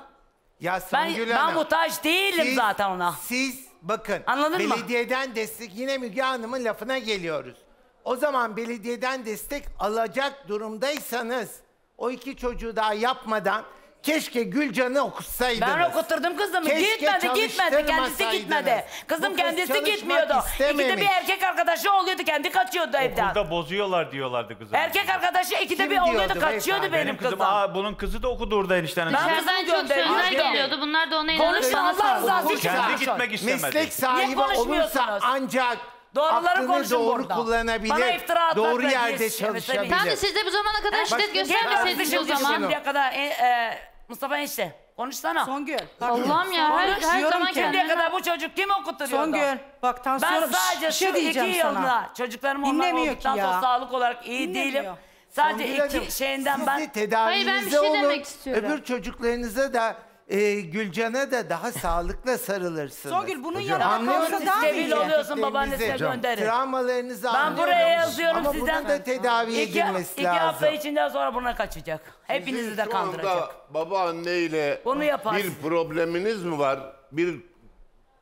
Ya Ben, Songül ben Hanım, muhtaç değilim siz- zaten ona. Siz bakın Anladın mı? belediyeden destek yine Müge Hanım'ın lafına geliyoruz. O zaman belediyeden destek alacak durumdaysanız o iki çocuğu daha yapmadan keşke Gülcan'ı okutsaydınız. Ben okuturdum kızımı. Keşke gitmedi gitmedi. Kendisi gitmedi. Kızım Bu kız kendisi çalışmak gitmiyordu. İkide istememiş. bir erkek arkadaşı oluyordu. Kendi kaçıyordu evden. Okulda bozuyorlar diyorlardı kızım. Erkek arkadaşı ikide Kim bir oluyordu kaçıyordu beyefendi? benim, Benim kızım, kızım. aa, bunun kızı da okudu orada eniştenin. Ben Dışarıdan kızımı çok gönderdim. sözler Abi. geliyordu. Bunlar da ona Konuşma inanıp Allah rızası için Kendi konuşun. gitmek istemedi. Meslek sahibi Niye olursa konuşmuyorsunuz? ancak Doğruları aklını konuşun doğru burada. kullanabilir. Bana iftira atmakla doğru yerde diye şey çalışabilir. mesela- Tam da siz de bu zamana kadar şiddet Başka- göstermeseydiniz o Şimdi zaman. şimdiye kadar e, e, Mustafa enişte konuşsana. Songül. Allah'ım ya her, Konuş her diyorum zaman ki, şimdiye kadar bu çocuk kim okutturuyordu? Songül. Bak Ben tansiyonum sadece bir şey şu iki diyeceğim yılda sana. çocuklarım onlar Dinlemiyor ki olduktan ya. sonra sağlık olarak iyi Dinlemiyor. değilim. Sadece Songül iki Hanım, şeyinden siz ben... de Hayır, ben bir şey olun. demek istiyorum. Öbür çocuklarınıza da e, Gülcan'a da daha sağlıklı sarılırsınız. Songül bunun Hocam, yanına Anlıyorum daha Steril iyi? oluyorsun babaannesine Hocam, gönderin. Travmalarınızı Ben anlıyorum. buraya yazıyorum Ama sizden. bunun da tedaviye İki, girmesi iki lazım. hafta içinden sonra buna kaçacak. Hepinizi de Şu anda kandıracak. babaanne ile Bunu bir probleminiz mi var? Bir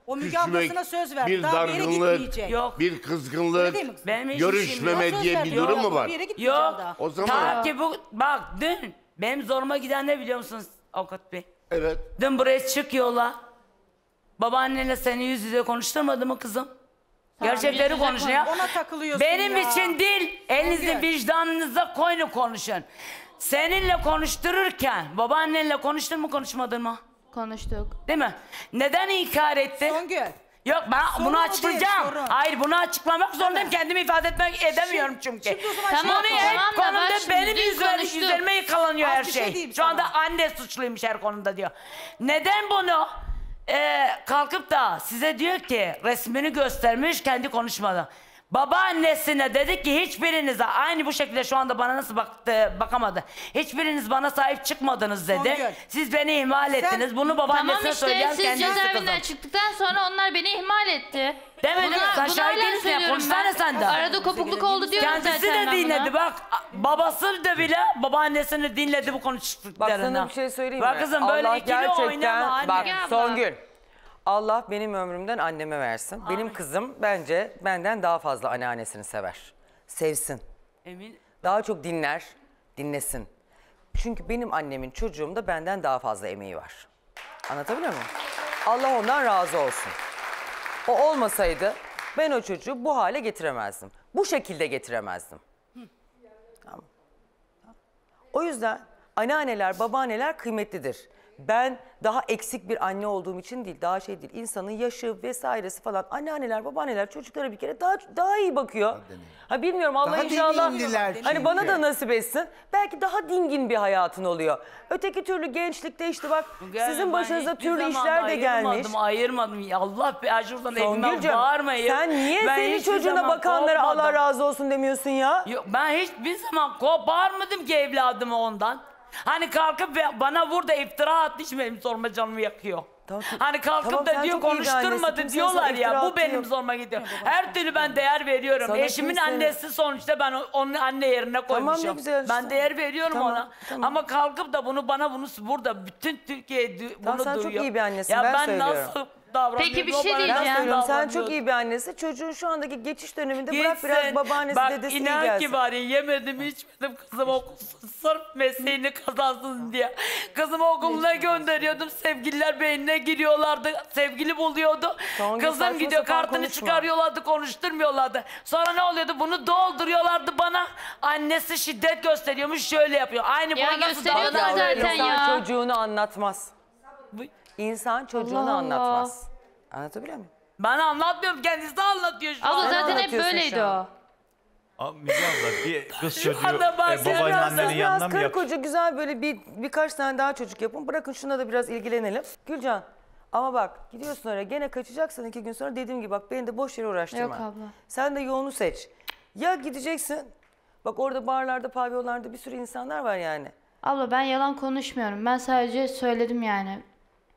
O Müge küsmek, ablasına söz verdi. bir Daha bir yere dargınlık, gitmeyecek. Yok. bir kızgınlık, değil mi kızım? Benim görüşmeme yok. Diye bir durum mu var? Bir yere gitmeyeceğim Yok. daha. O zaman Ta ki bu bak dün benim zoruma giden ne biliyor musunuz avukat bey? Evet. Dün buraya çık yola. Babaannenle seni yüz yüze konuşturmadı mı kızım? Gerçekleri konuşun ya. Ona takılıyorsun Benim ya. için değil, elinizi Songül. vicdanınıza koyun konuşun. Seninle konuştururken babaannenle konuştun mu konuşmadın mı? Konuştuk. Değil mi? Neden inkar ettin? Songül. Yok ben Sorun bunu o değil, açıklayacağım. sorun. Hayır bunu açıklamak zorundayım. Kendimi ifade etmek edemiyorum çünkü. şimdi o zaman Tamam, Bunu şey hep. Tamam da konuda bak şimdi benim dün konuştuk. üzerime yıkalanıyor Az her bir şey şey. diyeyim Şu anda sana. anne suçluymuş her konuda diyor. Neden bunu e, kalkıp da size diyor ki resmini göstermiş kendi konuşmadı. Babaannesine dedi ki hiçbirinize aynı bu şekilde şu anda bana nasıl baktı bakamadı. Hiçbiriniz bana sahip çıkmadınız dedi. Songül. Siz beni ihmal ettiniz. Bunu babaannesine Tamam işte söyleyen siz kendisi cezaevinden kızım. çıktıktan sonra onlar beni ihmal etti. Demedim Bunu- sen değilsin ya söylüyorum konuşsana ben. sen de. Arada kopukluk oldu diyorum Kendisi zaten de ben dinledi buna. bak babası da bile babaannesini dinledi bu Bak konuştuklarını. sana bir şey söyleyeyim Bak mi? kızım böyle Allah ikili oynama gerçekten anne. bak abla. Songül. Allah benim ömrümden anneme versin. Benim kızım bence benden daha fazla anneannesini sever. Sevsin. Emin. Daha çok dinler, dinlesin. Çünkü benim annemin çocuğumda benden daha fazla emeği var. Anlatabiliyor muyum? Allah ondan razı olsun. O olmasaydı ben o çocuğu bu hale getiremezdim. Bu şekilde getiremezdim. Tamam. O yüzden anneanneler, babaanneler kıymetlidir. Ben daha eksik bir anne olduğum için değil, daha şey değil. İnsanın yaşı vesairesi falan. Anneanneler, babaanneler çocuklara bir kere daha daha iyi bakıyor. Ha bilmiyorum Allah Daha inşallah hani bana çünkü. da nasip etsin. Belki daha dingin bir hayatın oluyor. Öteki türlü gençlikte işte bak Gel, sizin başınıza türlü işler de gelmiş. Ayırmadım, ayırmadım. Allah bir şuradan evime bağırmayın. sen niye Ben senin çocuğuna bakanlara Allah korkmadım. razı olsun demiyorsun ya? Yok, ben hiçbir zaman ko- bağırmadım ki evladımı ondan. Hani kalkıp bana burada iftira hiç benim sorma canımı yakıyor. Tamam, Hani kalkıp tamam, da diyor çok konuşturmadı diyorlar ya bu benim zoruma gidiyor. Her türlü ben değer veriyorum. Sana Eşimin kimse- annesi sonuçta ben onun anne yerine koymuşum. ne güzel işte. Ben değer veriyorum Tamam, ona. tamam. Ama kalkıp da bunu bana bunu burada bütün Türkiye Tamam, bunu sen çok duyuyor. iyi bir annesin, Ya ben ben söylüyorum. nasıl davranıyor. Peki bir şey diyeceğim. Ben söylüyorum sen çok iyi bir annesi. Çocuğun şu andaki geçiş döneminde bırak Gitsin. biraz babaannesi Bak, dedesi iyi inan gelsin. ki var ya yemedim içmedim kızım okusun sırf mesleğini kazansın diye. Kızımı okuluna gönderiyordum sevgililer beynine giriyorlardı sevgili buluyordu. Songül, Kızım gidiyor kartını konuşma. çıkarıyorlardı konuşturmuyorlardı. Sonra ne oluyordu bunu dolduruyorlardı bana. Annesi şiddet gösteriyormuş şöyle yapıyor. Aynı Ya bunu nasıl gösteriyorlar zaten İnsan ya. çocuğunu anlatmaz. İnsan çocuğunu Allah Allah. anlatmaz. Anlatabiliyor muyum? Ben anlatmıyorum kendisi anlatıyor şu Abla an. zaten hep anlatıyorsun böyleydi şu o. Abi Müge abla bir kız çocuğu anda ben e, babaannenin Biraz, yanına biraz mı karı yak? koca güzel böyle bir birkaç tane daha çocuk yapın. Bırakın şuna da biraz ilgilenelim. Gülcan ama bak gidiyorsun oraya gene kaçacaksın iki gün sonra dediğim gibi bak beni de boş yere uğraştırma. Yok abla. Sen de yolunu seç. Ya gideceksin. Bak orada barlarda, pavyonlarda bir sürü insanlar var yani. Abla ben yalan konuşmuyorum. Ben sadece söyledim yani.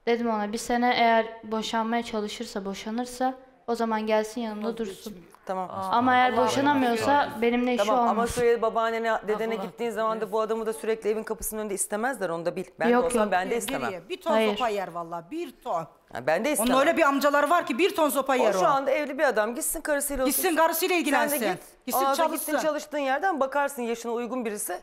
Dedim ona bir sene eğer boşanmaya çalışırsa, boşanırsa o zaman gelsin yanımda dursun. Tamam. Ama eğer boşanamıyorsa benimle işi Tamam ama olmaz. söyle babaannene, dedene gittiğin zaman da bu adamı da sürekli evin kapısının önünde istemezler onu da bil. Ben Yok, de olsam yok. ben de istemem. Geriye bir ton Hayır. sopa yer valla bir ton. Ha, ben de istemem. Onun öyle bir amcaları var ki bir ton sopa yer o o. şu anda evli bir adam gitsin karısıyla Gitsin otursun. karısıyla Sen ilgilensin. de git. Gitsin Aa, çalışsın. Gittin çalıştığın yerden bakarsın yaşına uygun birisi.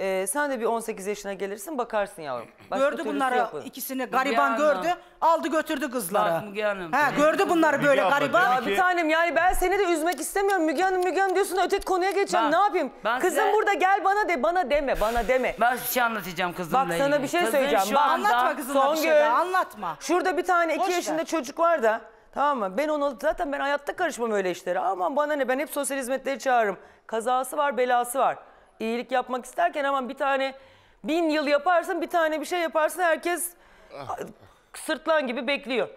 Ee, sen de bir 18 yaşına gelirsin bakarsın yavrum. Başka gördü türlüsü bunları yok bunun. ikisini gariban Hanım. gördü. Aldı götürdü kızları. Müge Hanım. Ha, gördü bunları böyle abla, gariban. Ya bir tanem yani ben seni de üzmek istemiyorum. Müge Hanım Müge Hanım diyorsun da öteki konuya geçeceğim. Bak, ne yapayım? ben Kızım size- burada gel bana de bana deme bana deme. Ben bir şey anlatacağım kızımla Bak sana ilgili. bir şey Kızın söyleyeceğim. şu Bak, anda- Anlatma kızına bir şey Songül. daha anlatma. Şurada bir tane iki Boş yaşında ver. çocuk var da tamam mı? Ben onu zaten ben hayatta karışmam öyle işlere. Aman bana ne ben hep sosyal hizmetleri çağırırım. Kazası var belası var. İyilik yapmak isterken aman bir tane bin yıl yaparsın bir tane bir şey yaparsın herkes sırtlan gibi bekliyor.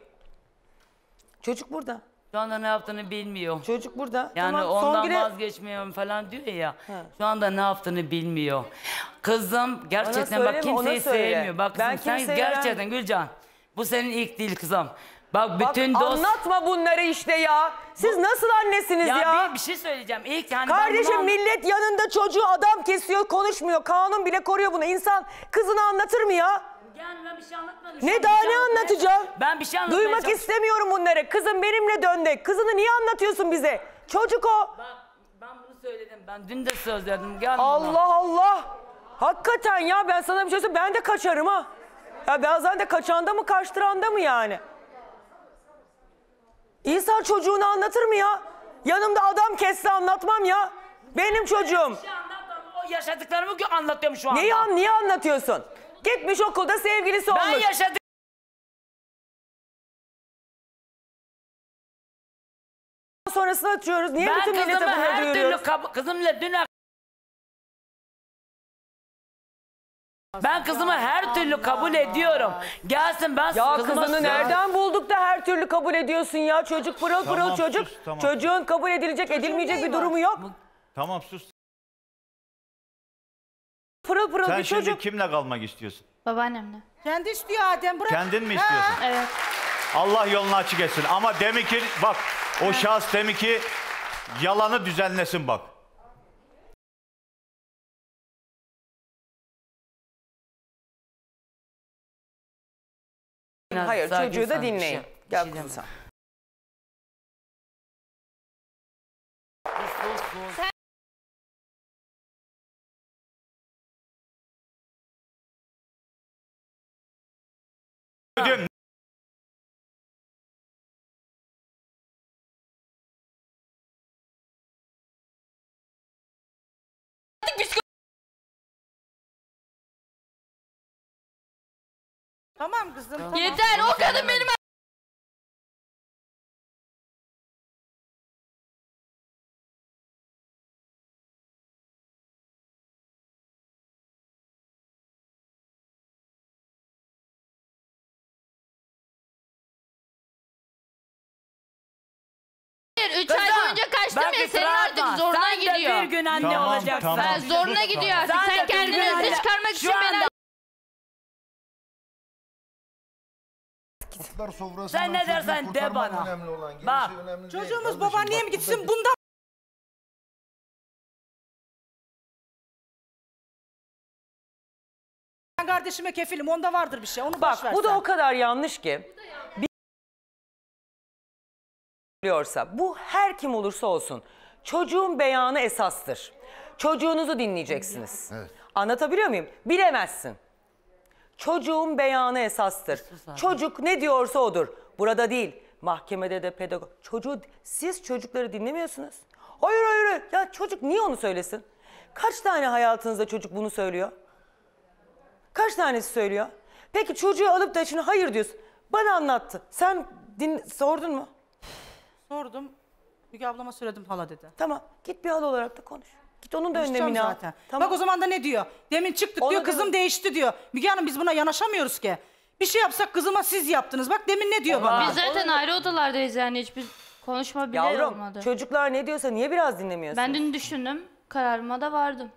Çocuk burada. Şu anda ne yaptığını bilmiyor. Çocuk burada. Yani tamam, ondan Songül'e- vazgeçmiyorum falan diyor ya. Şu anda ne yaptığını bilmiyor. Kızım gerçekten söyleme, bak ona kimseyi söyle. sevmiyor. Bak Ben kızım sen kimseye gerçekten. Gülcan. Bu senin ilk değil kızım. Bak Bak bütün dost... anlatma bunları işte ya. Siz nasıl annesiniz ya? Ya, Bir, bir şey söyleyeceğim. İlk ben Kardeşim bunu- millet yanında çocuğu adam kesiyor konuşmuyor. Kanun bile koruyor bunu. İnsan kızını anlatır mı ya? Yani ben bir şey anlatmadım. Ne daha şey ne anlatacağım? Ben bir şey anlatmaya Duymak istemiyorum bunları. Kızım benimle döndü. Kızını niye anlatıyorsun bize? Çocuk o. Bak ben bunu söyledim. Ben dün de söz verdim. Gel buna. Allah Allah. Hakikaten ya ben sana bir şey söyleyeyim. Ben de kaçarım ha. Ya bazen de kaçanda mı kaçtıranda mı yani? İnsan çocuğunu anlatır mı ya? Yanımda adam kesse anlatmam ya. Benim çocuğum. Şey anlatmadım. O yaşadıklarımı anlatıyorum şu anda. Neyi an, niye anlatıyorsun? Gitmiş okulda sevgilisi Ben olmuş. yaşadım. Sonrasını açıyoruz. Niye Ben bütün millete kızımı bunu her türlü kab- kızımla dün ben kızımı her türlü kabul ediyorum. Gelsin ben Ya kızıma kızını nereden bulduk da her türlü kabul ediyorsun ya? Çocuk pırıl pırıl Tamam, çocuk. sus, tamam. Çocuğun kabul edilecek edilmeyecek bir var? durumu yok. Tamam sus. Pırıl pırıl Sen bir şimdi çocuk. kimle kalmak istiyorsun? Babaannemle. Kendi istiyor Adem bırak. Kendin mi Ha. istiyorsun? Evet. Allah yolunu açık etsin. Ama demek ki bak o şahıs demek ki yalanı düzenlesin bak. Hayır Sakin, çocuğu da dinleyin. şey- Gel şey kızım deme. sen. Tamam kızım. Tamam. Yeter o kadın benim Hayır 3 ay Kızım, boyunca kaçtım ya senin artık zoruna Sen de gidiyor. bir gün anne Tamam, olacaksın. tamam. Ben zoruna gidiyor artık. Sen kendini anne- çıkarmak Şu için beni Kurtlar sofrasından Sen ne dersen de bana. önemli olan. Gerisi Bak, önemli Çocuğumuz babaanneye mi gitsin bundan Ben kardeşime kefilim onda vardır bir şey onu boş Bak ver bu da o kadar yanlış ki. Biliyorsa bu her kim olursa olsun çocuğun beyanı esastır. Çocuğunuzu dinleyeceksiniz. Anlatabiliyor muyum? Bilemezsin. Çocuğun beyanı esastır. Çocuk ne diyorsa odur. Burada değil. Mahkemede de pedagog. Çocuğu siz çocukları dinlemiyorsunuz. Hayır hayır hayır. Ya çocuk niye onu söylesin? Kaç tane hayatınızda çocuk bunu söylüyor? Kaç tanesi söylüyor? Peki çocuğu alıp da şimdi hayır diyorsun. Bana anlattı. Sen din, sordun mu? Sordum. Müge ablama söyledim hala dedi. Tamam. Git bir hal olarak da konuş. Git onun da Konuşacağım önlemini al. zaten. Tamam. Bak o zaman da ne diyor? Demin çıktık Onu diyor kızım değişti diyor. Müge Hanım biz buna yanaşamıyoruz ki. Bir şey yapsak kızıma siz yaptınız. Bak demin ne diyor bana? Biz zaten ayrı odalardayız yani hiçbir konuşma bile Yavrum olmadı. çocuklar ne diyorsa niye biraz dinlemiyorsun? Ben dün düşündüm. Kararıma da vardım.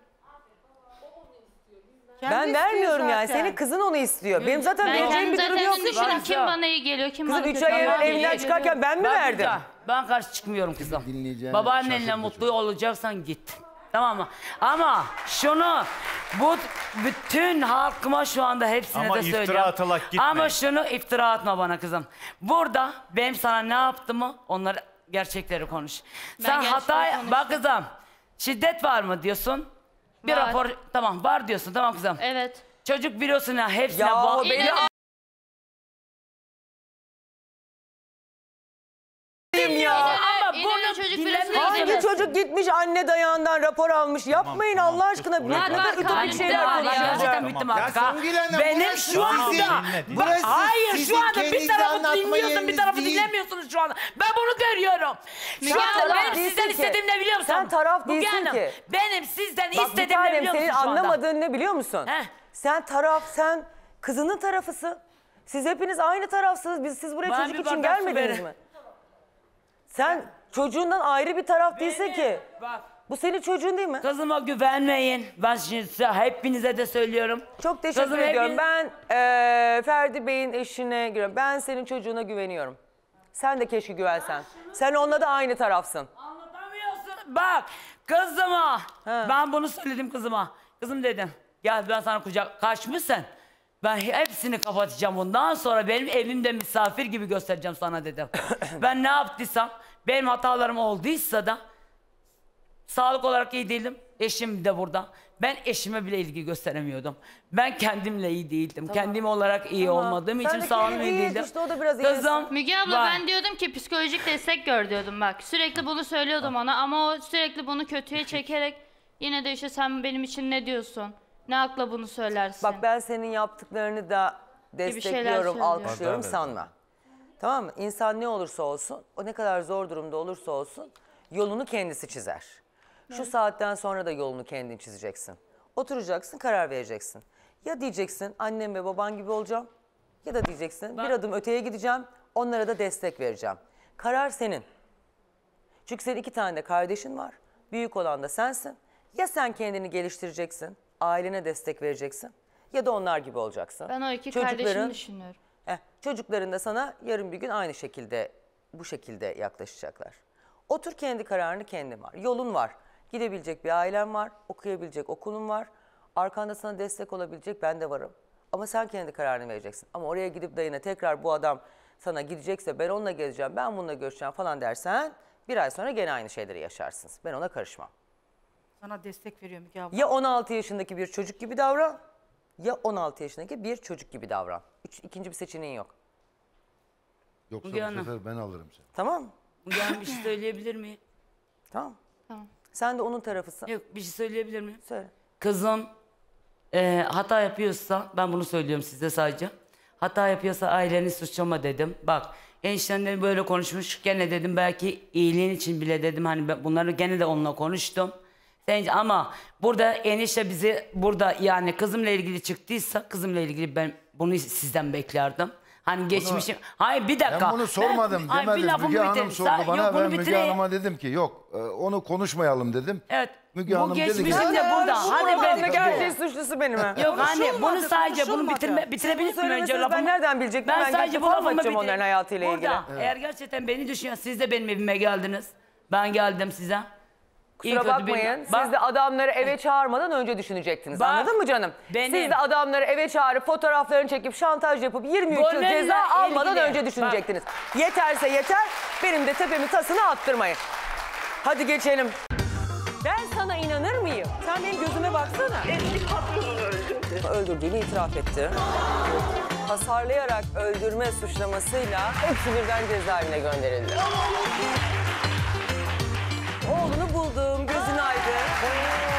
ben vermiyorum yani. Senin kızın onu istiyor. Benim zaten ben vereceğim kendim bir durum zaten yok. dün düşündüm. Kim bana iyi geliyor, kim Kızım bana üç kötü ay geliyor. evvel evinden çıkarken ben mi Bak verdim? güzel, Ben karşı çıkmıyorum kızım. Dinleyeceğine Babaannenle mutlu olacaksan git. Tamam mı? Ama şunu bu bütün halkıma şu anda hepsine Ama de iftira söylüyorum. atarak gitme. Ama şunu iftira atma bana kızım. Burada benim sana ne yaptığımı onları gerçekleri konuş. Ben Sen gerçekleri hata konuştum. bak kızım. Şiddet var mı diyorsun? Bir Var. rapor tamam var diyorsun tamam kızım. Evet. Çocuk biliyorsun ya hepsine Ya bak. beni a**ayım çocuk gitmiş anne dayağından rapor almış? Yapmayın Allah aşkına. Ne kadar ütopik şeyler konuşuyorsunuz bittim Ya. Songül Hanım, Benim şu anda burası hayır şu anda bir tarafı dinliyorsun bir tarafı değil. dinlemiyorsunuz şu anda. Ben bunu görüyorum. Şu anda benim sizden ki. istediğim ne biliyor musun? Sen taraf değilsin ki. Benim sizden istediğim ne biliyor musun şu anda? anlamadığın ne biliyor musun? Sen taraf, sen kızının tarafısın. Siz hepiniz aynı tarafsınız. Biz siz buraya Bana çocuk için gelmediniz verin. mi? Sen çocuğundan ayrı bir taraf değilsin ki. Bak Bu senin çocuğun değil mi? kızıma güvenmeyin. Ben şimdi size hepinize de söylüyorum. Çok teşekkür Kızım ediyorum. hepiniz- Ben eee, Ferdi Bey'in eşine güveniyorum. Ben senin çocuğuna güveniyorum. Sen de keşke güvensen. Sen onunla da aynı tarafsın. Anlatamıyorsun. Bak kızıma. Ben bunu söyledim kızıma. Kızım dedim. Gel ben sana kucak kaçmışsın. Ben hepsini kapatacağım. Bundan sonra benim evimde misafir gibi göstereceğim sana dedim. ben ne yaptıysam benim hatalarım olduysa da sağlık olarak iyi değilim. Eşim de burada. Ben eşime bile ilgi gösteremiyordum. Ben kendimle iyi değildim. Kendim olarak iyi Tamam. olmadığım Sen için sağlığım iyi değildim. işte, o da biraz Kızım. Müge abla bak, ben diyordum ki psikolojik destek gör diyordum bak. Sürekli bunu söylüyordum ona ama o sürekli bunu kötüye çekerek yine de işte sen benim için ne diyorsun? Ne akla bunu söylersin? Bak ben senin yaptıklarını da destekliyorum, alkışlıyorum sanma. Tamam mı? İnsan ne olursa olsun, o ne kadar zor durumda olursa olsun yolunu kendisi çizer. Şu saatten sonra da yolunu kendin çizeceksin. Oturacaksın, karar vereceksin. Ya diyeceksin annem ve baban gibi olacağım ya da diyeceksin bir adım öteye gideceğim, onlara da destek vereceğim. Karar senin. Çünkü senin iki tane de kardeşin var. Büyük olan da sensin. Ya sen kendini geliştireceksin, ailene destek vereceksin ya da onlar gibi olacaksın. ben o iki Çocukların- kardeşimi düşünüyorum. Çocukların da sana yarın bir gün aynı şekilde bu şekilde yaklaşacaklar. Otur kendi kararını kendin var. Yolun var. Gidebilecek bir ailen var. Okuyabilecek okulun var. Arkanda sana destek olabilecek ben de varım. Ama sen kendi kararını vereceksin. Ama oraya gidip dayına tekrar bu adam sana gidecekse ben onunla gezeceğim, ben bununla görüşeceğim falan dersen bir ay sonra gene aynı şeyleri yaşarsınız. Ben ona karışmam. Sana destek veriyor Müge abla. Ya 16 yaşındaki bir çocuk gibi davran ya 16 yaşındaki bir çocuk gibi davran. Üç, ikinci bir seçeneğin yok. Yoksa Müge bu Hanım. sefer ben alırım seni. Tamam mı? Bir şey söyleyebilir miyim? Tamam. Tamam. Sen de onun tarafısın. Yok bir şey söyleyebilir miyim? Söyle. Kızım e, hata yapıyorsa ben bunu söylüyorum size sadece. Hata yapıyorsa aileni suçlama dedim. Bak eniştenle böyle konuşmuş. Gene dedim belki iyiliğin için bile dedim. Hani ben bunları gene de onunla konuştum. Sen, ama burada enişte bizi burada yani kızımla ilgili çıktıysa kızımla ilgili ben bunu sizden beklerdim. Hani geçmişim. Hayır bir dakika. Ben bunu sormadım Ben- demedim. lafımı Müge Hanım bitireyim. sordu Sa- bana. Yok, ben Müge bitireyim. Hanım'a dedim ki yok e, onu konuşmayalım dedim. Evet. Müge bu Hanım dedi ki- de burada. şu Hadi ben. programdaki her şeyin suçlusu benim ha. Yok anne bunu sadece bunu bitirme, bitirebilir miyim önce söylemeseniz ben lafımı? nereden bilecektim? Ben Ben sadece bu laf lafımı atacağım bitir- onların hayatıyla ilgili. Burada eğer gerçekten beni düşünüyorsun siz de benim evime geldiniz. Ben geldim size. Kusura bakmayın. Bak- Siz de adamları eve çağırmadan önce düşünecektiniz. Bak, Anladın mı canım? benim- Siz de adamları eve çağırıp fotoğraflarını çekip şantaj yapıp 23 yıl ceza almadan ilgili. önce düşünecektiniz. Yeterse yeter. Benim de tepemi tasını attırmayın. Hadi geçelim. Ben sana inanır mıyım? Sen benim gözüme baksana. Eski patronunu öldürdü. Öldürdüğünü itiraf etti. Hasarlayarak öldürme suçlamasıyla hepsi birden cezaevine gönderildi. Oğlunu buldum, gözün aydın.